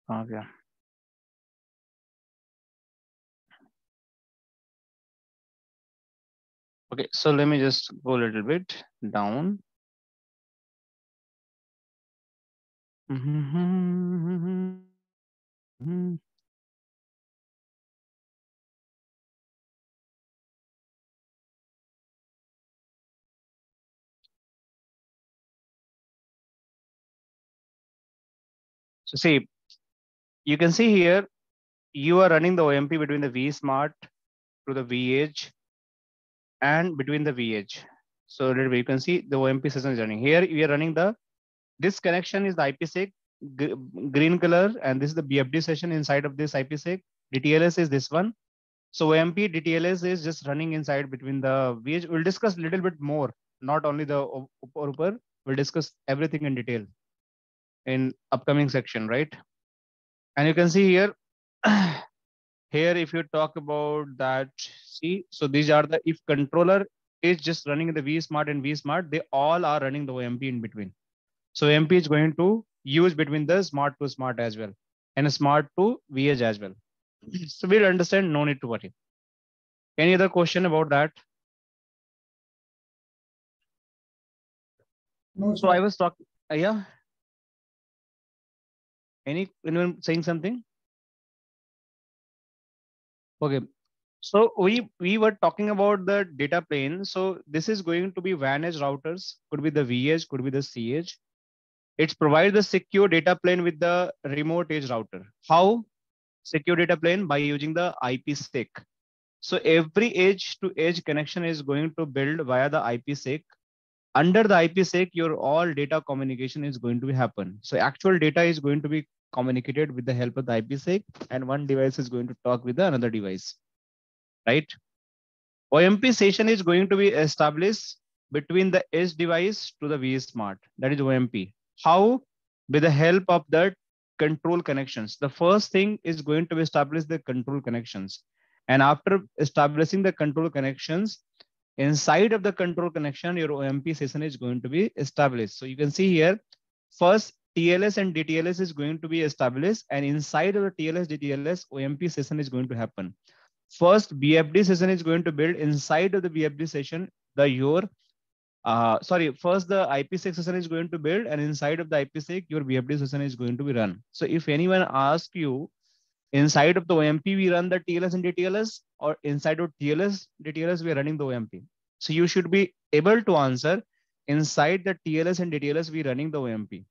S1: Oh, yeah. Okay, so let me just go a little bit down. Mm -hmm. So see, you can see here, you are running the OMP between the vSmart to the vEdge and between the vEdge. So you can see the OMP session is running. Here we are running the, this connection is the IPsec green color and this is the BFD session inside of this IPsec. DTLS is this one. So OMP DTLS is just running inside between the vEdge. We'll discuss a little bit more, not only the upper, we'll discuss everything in detail in upcoming section, right? And you can see here, here if you talk about that, see, so these are the, if controller is just running the vSmart and vSmart, they all are running the OMP in between. So MP is going to use between the smart to smart as well and smart to vEdge as well. So we'll understand, no need to worry. Any other question about that?
S8: No,
S1: so I was talking, uh, yeah. Any anyone saying something? Okay. So we we were talking about the data plane. So this is going to be WAN edge routers, could be the vEdge, could be the C edge. It provides the secure data plane with the remote edge router. How? Secure data plane by using the IPsec. So every edge to edge connection is going to build via the IPsec under the IPsec, your all data communication is going to happen. So actual data is going to be communicated with the help of the IPsec and one device is going to talk with the another device, right? OMP session is going to be established between the edge device to the vSmart. That is OMP. How? With the help of the control connections. The first thing is going to establish the control connections. And after establishing the control connections, inside of the control connection, your OMP session is going to be established. So you can see here, first TLS and DTLS is going to be established and inside of the TLS, DTLS, OMP session is going to happen. First BFD session is going to build inside of the BFD session, the your, uh, sorry, first the IPsec session is going to build and inside of the IPsec, your BFD session is going to be run. So if anyone asks you, inside of the OMP, we run the TLS and DTLS or inside of TLS, DTLS, we are running the OMP. So you should be able to answer inside the TLS and DTLS, we are running the OMP.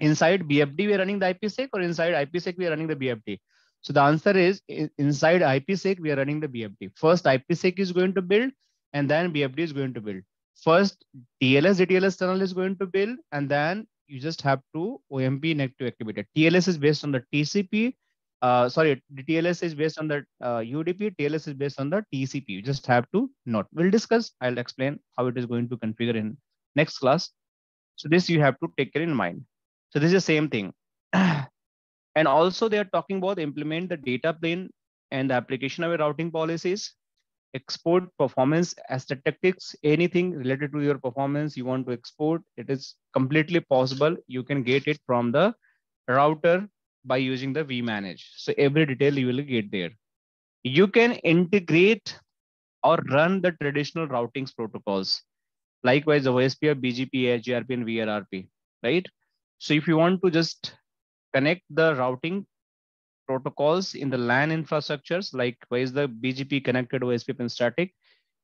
S1: Inside BFD, we are running the IPsec or inside IPsec, we are running the BFD. So the answer is inside IPsec, we are running the BFD. First IPsec is going to build and then BFD is going to build. First TLS, DTLS tunnel is going to build and then you just have to OMP net to activate it. TLS is based on the TCP uh, sorry, TLS is based on the uh, UDP, TLS is based on the TCP. You just have to note. We'll discuss, I'll explain how it is going to configure in next class. So this you have to take care in mind. So this is the same thing. And also they are talking about implement the data plane and the application of routing policies, export performance as statistics, anything related to your performance you want to export, it is completely possible. You can get it from the router by using the vManage. So every detail you will get there. You can integrate or run the traditional routings protocols. Likewise, OSPF, BGP, EIGRP, and VRRP, right? So if you want to just connect the routing protocols in the LAN infrastructures, like is the BGP connected OSPF and static,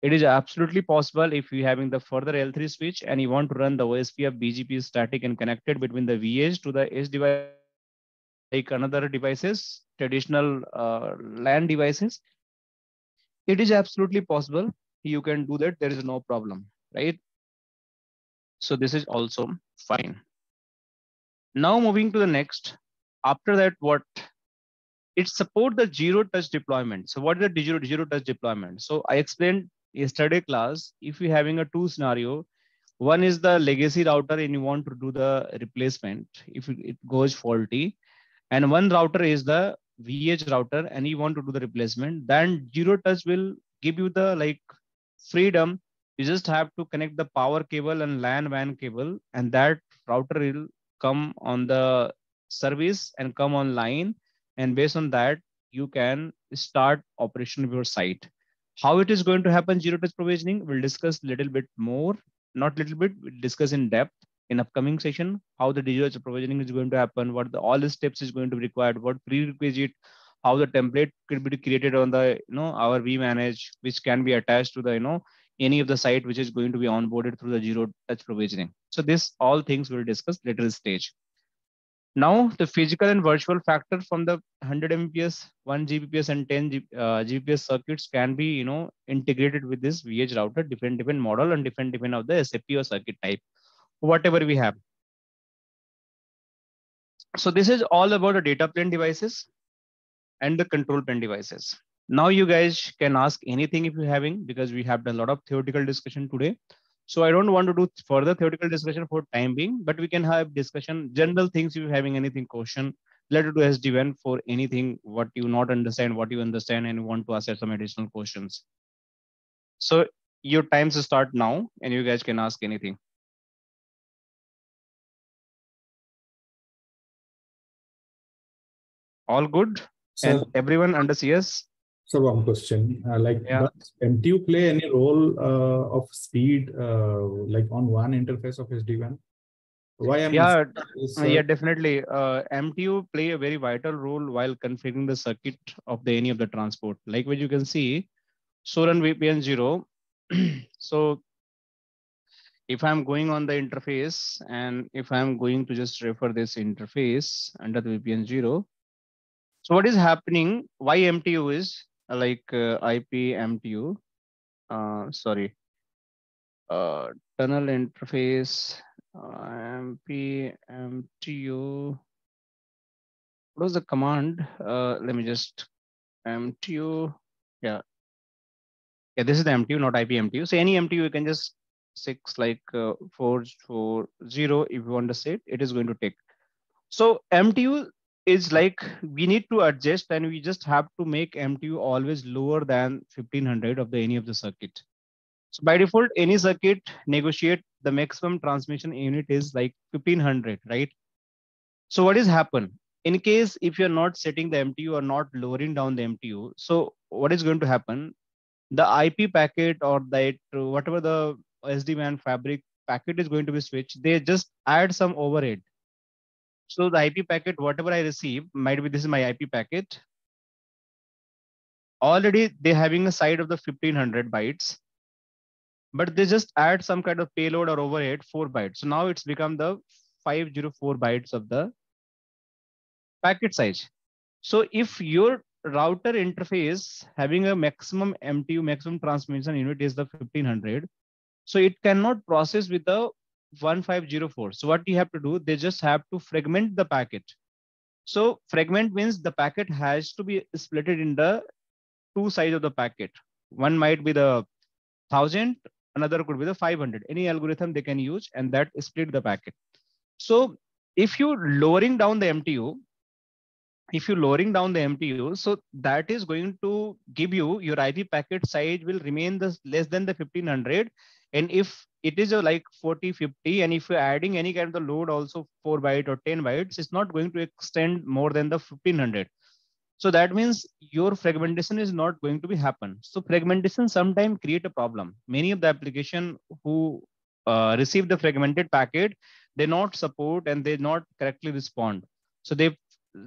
S1: it is absolutely possible if you're having the further L3 switch and you want to run the OSPF BGP static and connected between the vEdge to the edge device, like another devices, traditional uh, LAN devices, it is absolutely possible. You can do that. There is no problem, right? So this is also fine. Now moving to the next. After that, what it support the zero touch deployment. So what is the zero, zero touch deployment? So I explained yesterday class, if you're having a two scenario, one is the legacy router and you want to do the replacement if it goes faulty. And one router is the vEdge router and you want to do the replacement, then zero touch will give you the like freedom. You just have to connect the power cable and LAN WAN cable and that router will come on the service and come online. And based on that you can start operation of your site. How it is going to happen zero touch provisioning we'll discuss a little bit more. Not little bit we'll discuss in depth in upcoming session how the digital provisioning is going to happen what the, all the steps is going to be required what prerequisite how the template could be created on the you know our vmanage which can be attached to the you know any of the site which is going to be onboarded through the zero touch provisioning. So this all things we'll discuss later stage. Now the physical and virtual factor from the 100 Mbps, 1 Gbps and 10 G, uh, Gbps circuits can be, you know, integrated with this vEdge router, different different model and different different of the SAP or circuit type, whatever we have. So this is all about the data plane devices and the control plane devices. Now you guys can ask anything if you're having, because we have done a lot of theoretical discussion today. So I don't want to do further theoretical discussion for time being, but we can have discussion, general things if you're having anything question related to SD-WAN for anything, what you not understand, what you understand, and you want to ask some additional questions. So your times start now and you guys can ask anything. All good? So, and everyone understands?
S5: So one question, uh, like yeah. does MTU play any role uh, of speed, uh, like on one interface of SD-WAN?
S1: Why am yeah, is, uh, yeah, definitely. Uh, MTU play a very vital role while configuring the circuit of the any of the transport. Like what you can see, Soran VPN zero. so if I'm going on the interface and if I'm going to just refer this interface under the VPN zero, so what is happening? Why MTU is like uh, IP MTU, uh, sorry, uh, tunnel interface, uh, MP MTU. What was the command? Uh, let me just MTU. Yeah. Yeah, this is the MTU, not IP MTU. So any MTU, you can just six like uh, four four zero if you want to say it, it is going to take. So MTU is like we need to adjust and we just have to make MTU always lower than 1500 of the any of the circuit. So by default, any circuit negotiate the maximum transmission unit is like 1500, right? So what is happen? In case if you're not setting the MTU or not lowering down the MTU, so what is going to happen? The IP packet or that whatever the SD-WAN fabric packet is going to be switched, they just add some overhead so the IP packet, whatever I receive, might be this is my IP packet. Already they're having a side of the 1500 bytes, but they just add some kind of payload or overhead four bytes. So now it's become the 504 bytes of the packet size. So if your router interface having a maximum MTU, maximum transmission unit is the 1500, so it cannot process with the 1504. So what you have to do, they just have to fragment the packet. So fragment means the packet has to be split in the two sides of the packet. One might be the 1000, another could be the 500. Any algorithm they can use and that split the packet. So if you lowering down the MTU, if you're lowering down the MTU, so that is going to give you your IP packet size will remain the less than the 1500. And if it is a like 40, 50, and if you're adding any kind of the load also 4 byte or 10 bytes, it's not going to extend more than the 1500. So that means your fragmentation is not going to be happen. So fragmentation sometimes create a problem. Many of the application who uh, receive the fragmented packet, they not support and they not correctly respond. So they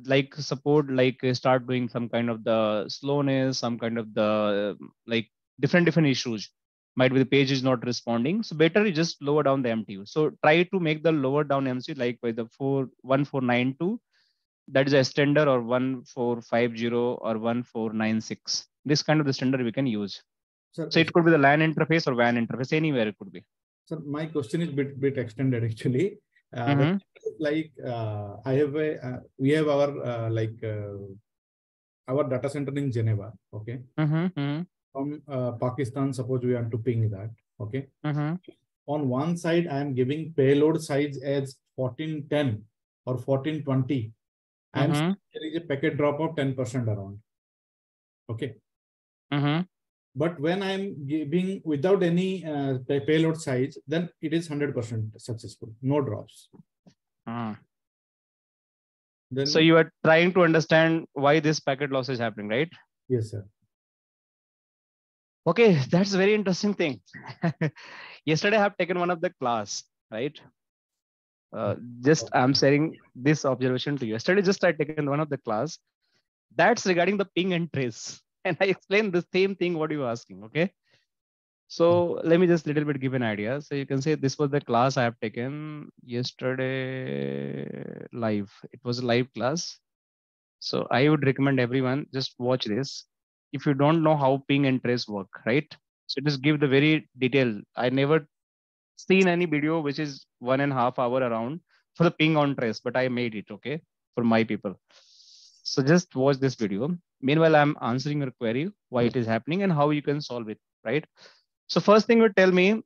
S1: like support like start doing some kind of the slowness, some kind of the like different different issues might be the page is not responding. So better you just lower down the MTU. So try to make the lower down MTU like by the 4 1492. That is a standard or 1450 or 1496. This kind of the standard we can use. Sir, so it could be the LAN interface or WAN interface, anywhere it could be.
S5: So my question is bit bit extended actually. Uh, mm-hmm. Like uh, I have a uh, we have our uh, like uh, our data center in Geneva. Okay.
S1: Mm-hmm. mm-hmm
S5: from uh, Pakistan, suppose we want to ping that, okay?
S1: Mm-hmm.
S5: On one side, I am giving payload size as 1410 or 1420. And mm-hmm. there is a packet drop of 10% around. Okay.
S1: Mm-hmm.
S5: But when I'm giving without any uh, payload size, then it is 100% successful, no drops.
S1: Uh. Then, so you are trying to understand why this packet loss is happening, right?
S5: Yes, sir.
S1: Okay, that's a very interesting thing. Yesterday, I have taken one of the class, right? Uh, just I'm sharing this observation to you. Yesterday, just I taken one of the class. That's regarding the ping and trace, and I explained the same thing what you were asking. Okay, so let me just little bit give an idea. So you can say this was the class I have taken yesterday live. It was a live class. So I would recommend everyone just watch this if you don't know how ping and trace work, right? So just give the very detail. I never seen any video which is one and a half hour around for the ping on trace, but I made it, okay, for my people. So just watch this video. Meanwhile, I'm answering your query, why it is happening and how you can solve it, right? So first thing you tell me,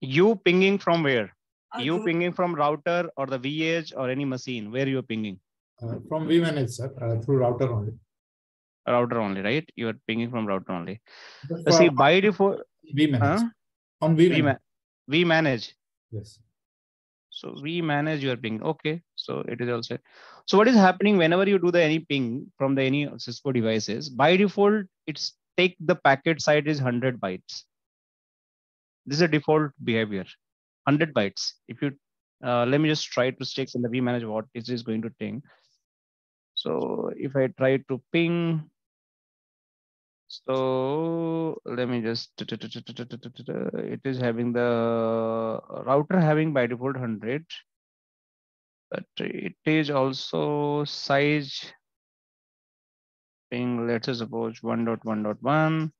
S1: you pinging from where? You pinging from router or the vEdge or any machine, where you're pinging?
S5: Uh, from vManage, sir, uh, through router only
S1: router only, right? You are pinging from router only. See, by default,
S5: vManage. Huh? On vManage.
S1: We, manage.
S5: Yes.
S1: So we manage your ping. Okay. So it is also. So what is happening whenever you do the any ping from the any Cisco devices, by default, it's take the packet size is 100 bytes. This is a default behavior, 100 bytes. If you, uh, let me just try to stick in the vManage what is it is going to take. So if I try to ping so let me just, it is having the uh, router having by default 100, but it is also size ping, let's suppose 1.1.1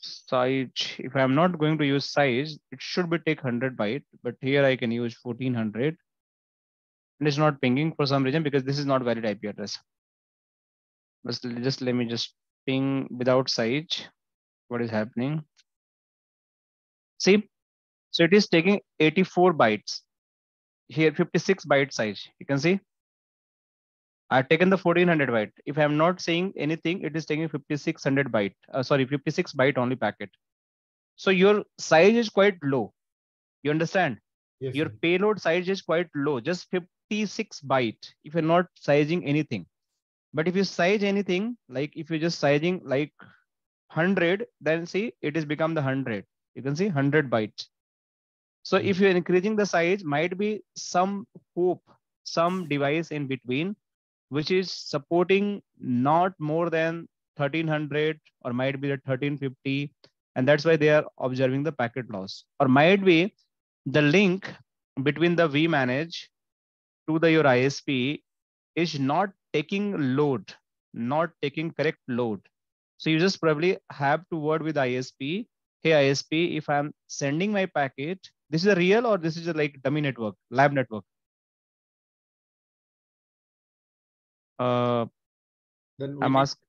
S1: size. If I'm not going to use size, it should be take 100 byte, but here I can use 1400 and it's not pinging for some reason because this is not valid IP address. But just let me just ping without size. What is happening? See, so it is taking 84 bytes. Here 56 byte size. You can see. I've taken the 1400 byte. If I'm not saying anything, it is taking 5600 byte. Uh, sorry, 56 byte only packet. So your size is quite low. You understand? Yes, your sir. payload size is quite low, just 56 byte. If you're not sizing anything, but if you size anything, like if you're just sizing like 100, then see, it is become the 100. You can see 100 bytes. So if you're increasing the size, might be some hope, some device in between, which is supporting not more than 1300 or might be the 1350. And that's why they are observing the packet loss. Or might be the link between the vManage to the your ISP is not taking load, not taking correct load. So you just probably have to word with ISP. Hey ISP, if I'm sending my packet, this is a real or this is a like dummy network, lab network. Uh,
S5: then I'm asked.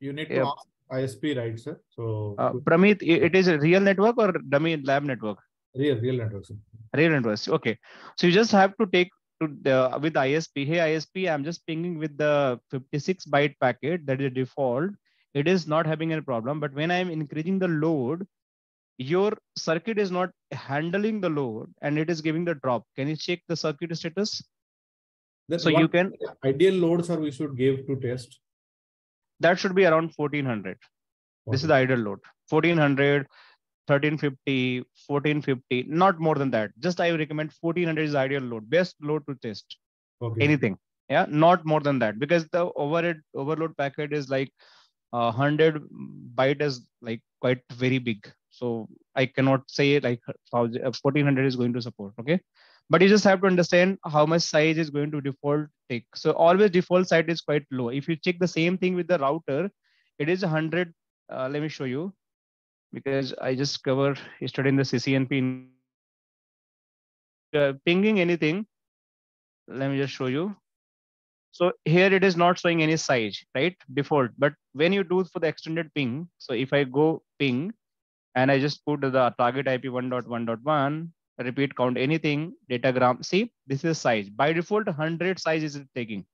S5: You need to ask ISP, right, sir? So,
S1: uh, Pramit, it is a real network or dummy lab network?
S5: Real, real network. Sir.
S1: Real network. Okay. So you just have to take to the with ISP. Hey ISP, I'm just pinging with the 56 byte packet that is default. It is not having any problem. But when I'm increasing the load, your circuit is not handling the load and it is giving the drop. Can you check the circuit status?
S5: Then
S1: so you can
S5: ideal loads are we should give to test.
S1: That should be around 1400. This is the ideal load. 1400, 1350, 1450, not more than that. Just I recommend 1400 is ideal load, best load to test.
S5: Okay.
S1: Anything. Yeah, not more than that because the overhead overload packet is like uh, 100 byte is like quite very big. So I cannot say like 1400 is going to support. Okay. But you just have to understand how much size is going to default take. So always default size is quite low. If you check the same thing with the router, it is 100. Uh, let me show you because I just covered yesterday in the CCNP. Uh, pinging anything, let me just show you. So here it is not showing any size, right? Default. But when you do for the extended ping, so if I go ping and I just put the target IP 1.1.1, repeat count anything, datagram, see, this is size. By default, 100 size is taking.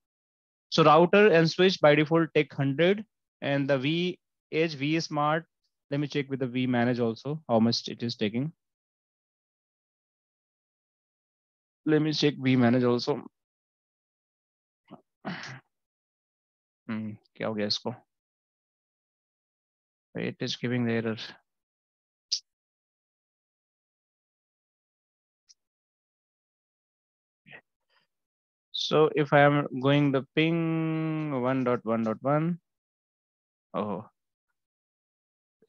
S1: So router and switch by default take 100 and the V edge vSmart let me check with the vManage also, how much it is taking. Let me check vManage also. Hmm, क्या हो गया इसको? It is giving the error. So if I am going the ping 1.1.1, oh,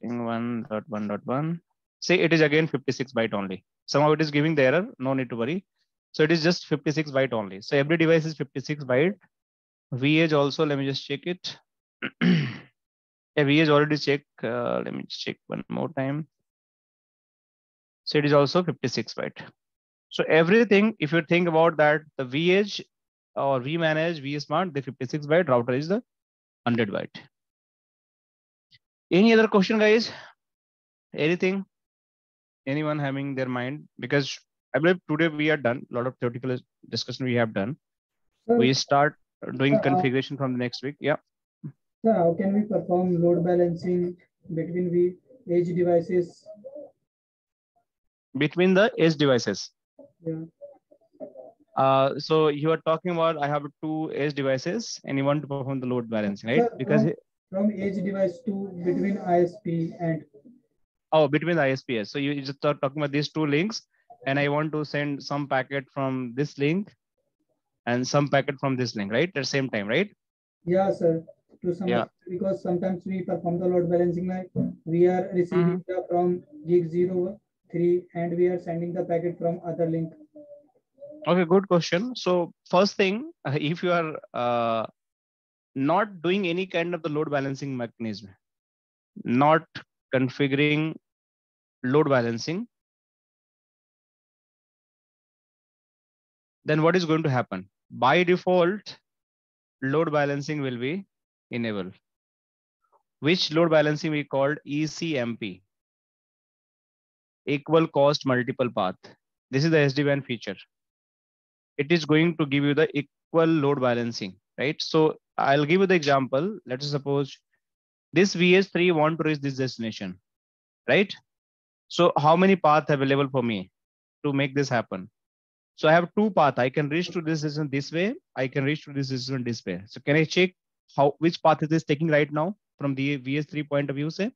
S1: ping 1.1.1. Say it is again 56 byte only. Somehow it is giving the error, no need to worry. So it is just 56 byte only. So every device is 56 byte. vEdge also, let me just check it. yeah, vEdge already checked. Uh, let me check one more time. So it is also 56 byte. So everything, if you think about that, the vEdge or vManage, vSmart, the 56 byte router is the 100 byte. Any other question, guys? Anything? Anyone having their mind? Because I believe today we are done. A lot of theoretical discussion we have done. Sir, we start doing sir, configuration from the next week. Yeah.
S8: Sir, how can we perform load balancing between the edge devices?
S1: Between the edge devices.
S8: Yeah.
S1: Uh, so you are talking about I have two edge devices and you want to perform the load balancing, right?
S8: Sir,
S1: because
S8: from edge device to between ISP and
S1: oh between the ISPs. So you just start talking about these two links, and I want to send some packet from this link and some packet from this link, right? At the same time, right?
S8: Yeah, sir. To some yeah. because sometimes we perform the load balancing like we are receiving mm -hmm. the from gig zero three and we are sending the packet from other link.
S1: Okay, good question. So first thing, if you are uh, not doing any kind of the load balancing mechanism, not configuring load balancing, then what is going to happen? By default, load balancing will be enabled. Which load balancing we called ECMP, equal cost multiple path. This is the SD-WAN feature. It is going to give you the equal load balancing, right? So I'll give you the example. Let's suppose this VS3 want to reach this destination, right? So how many paths available for me to make this happen? So I have two paths. I can reach to this destination this way. I can reach to this destination this way. So can I check how which path is this taking right now from the VS3 point of view, say?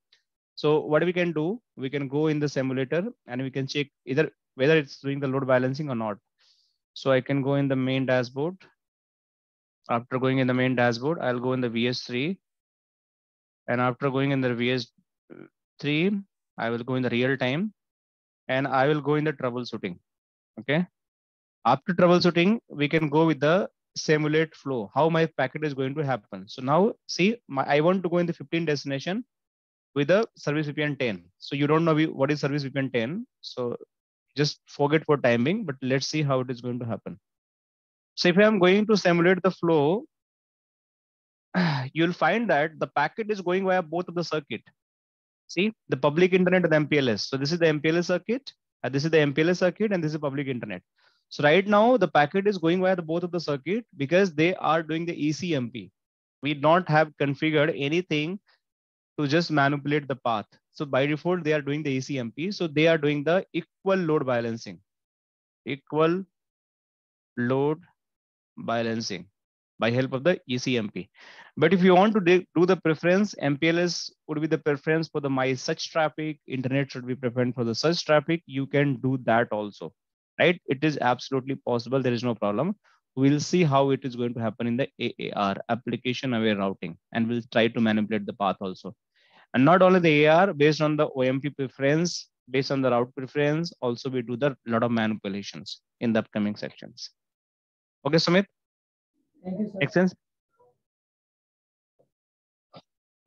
S1: So what we can do, we can go in the simulator and we can check either whether it's doing the load balancing or not. So I can go in the main dashboard after going in the main dashboard, I'll go in the VH3. And after going in the VH3, I will go in the real time and I will go in the troubleshooting. Okay. After troubleshooting, we can go with the simulate flow, how my packet is going to happen. So now see, my, I want to go in the 15 destination with the service VPN 10. So you don't know what is service VPN 10. So just forget for timing, but let's see how it is going to happen. So if I'm going to simulate the flow, you'll find that the packet is going via both of the circuit. See the public internet and the MPLS. So this is the MPLS circuit, and this is the MPLS circuit, and this is public internet. So right now the packet is going via the both of the circuit because they are doing the ECMP. We don't have configured anything to just manipulate the path. So by default, they are doing the ECMP. So they are doing the equal load balancing, equal load balancing by help of the ECMP. But if you want to do the preference, MPLS would be the preference for the my such traffic, internet should be preferred for the such traffic. You can do that also, right? It is absolutely possible. There is no problem. We'll see how it is going to happen in the AAR, application aware routing, and we'll try to manipulate the path also. And not only the AR, based on the OMP preference, based on the route preference, also we do the lot of manipulations in the upcoming sections. Okay, Sumit?
S8: Thank you, sir.
S1: Make sense?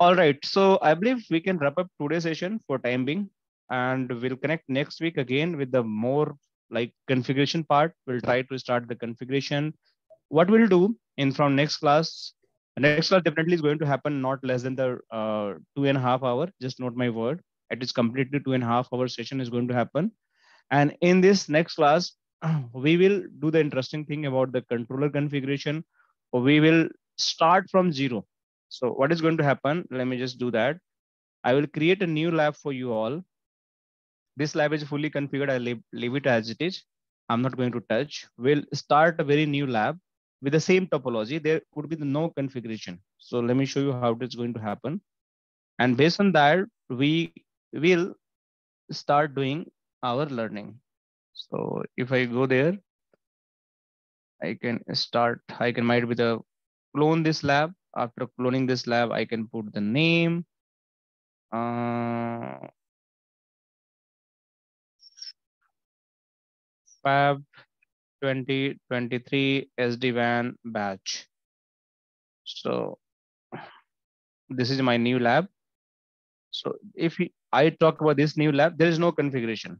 S1: All right, so I believe we can wrap up today's session for time being, and we'll connect next week again with the more like configuration part. We'll try to start the configuration. What we'll do in from next class, next class definitely is going to happen not less than the uh, two and a half hour. Just note my word. It is completely two and a half hour session is going to happen. And in this next class, we will do the interesting thing about the controller configuration. We will start from zero. So what is going to happen? Let me just do that. I will create a new lab for you all. This lab is fully configured. I leave, leave it as it is. I'm not going to touch. We'll start a very new lab with the same topology, there would be no configuration. So let me show you how it is going to happen. And based on that, we will start doing our learning. So if I go there, I can start, I can might be the clone this lab. After cloning this lab, I can put the name. Uh, fab 2023 SD-WAN batch. So this is my new lab. So if I talk about this new lab, there is no configuration.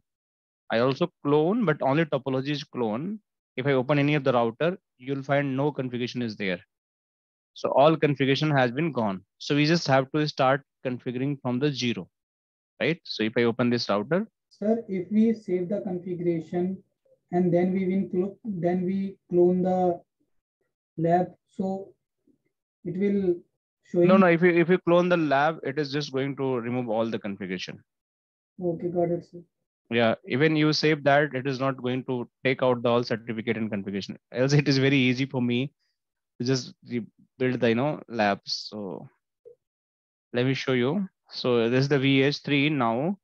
S1: I also clone, but only topology is clone. If I open any of the router, you'll find no configuration is there. So all configuration has been gone. So we just have to start configuring from the zero, right? So if I open this router.
S8: Sir, if we save the configuration and then we will then we clone the lab so it will show
S1: no no if you if you clone the lab it is just going to remove all the configuration
S8: okay got it sir.
S1: Yeah even you save that it is not going to take out the all certificate and configuration. Else it is very easy for me to just build the you know labs so let me show you. So this is the vh3 now.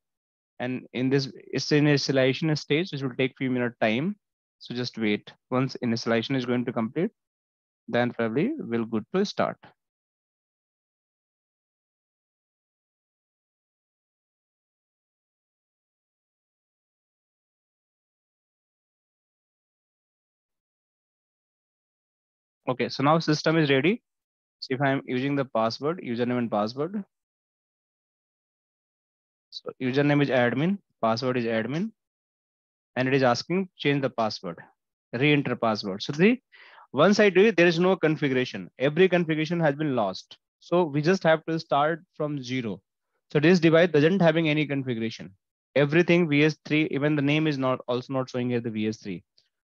S1: And in this it's in initialization stage which will take few minute time. So just wait. Once initialization is going to complete then probably we'll good to start okay so now system is ready so if i'm using the password username and password so username is admin, password is admin, and it is asking change the password, re-enter password. So the once I do it, there is no configuration. Every configuration has been lost. So we just have to start from zero. So this device doesn't having any configuration. Everything VS3, even the name is not also not showing here the VS3.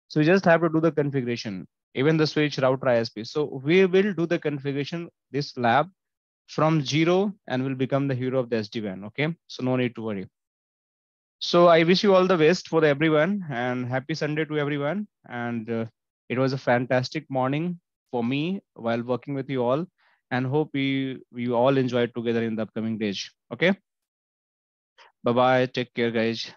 S1: So we just have to do the configuration, even the switch router ISP. So we will do the configuration, this lab from zero and will become the hero of the SD-WAN. Okay, so no need to worry. So I wish you all the best for everyone and happy Sunday to everyone. And uh, it was a fantastic morning for me while working with you all and hope we, we all enjoy it together in the upcoming days. Okay. Bye-bye. Take care, guys.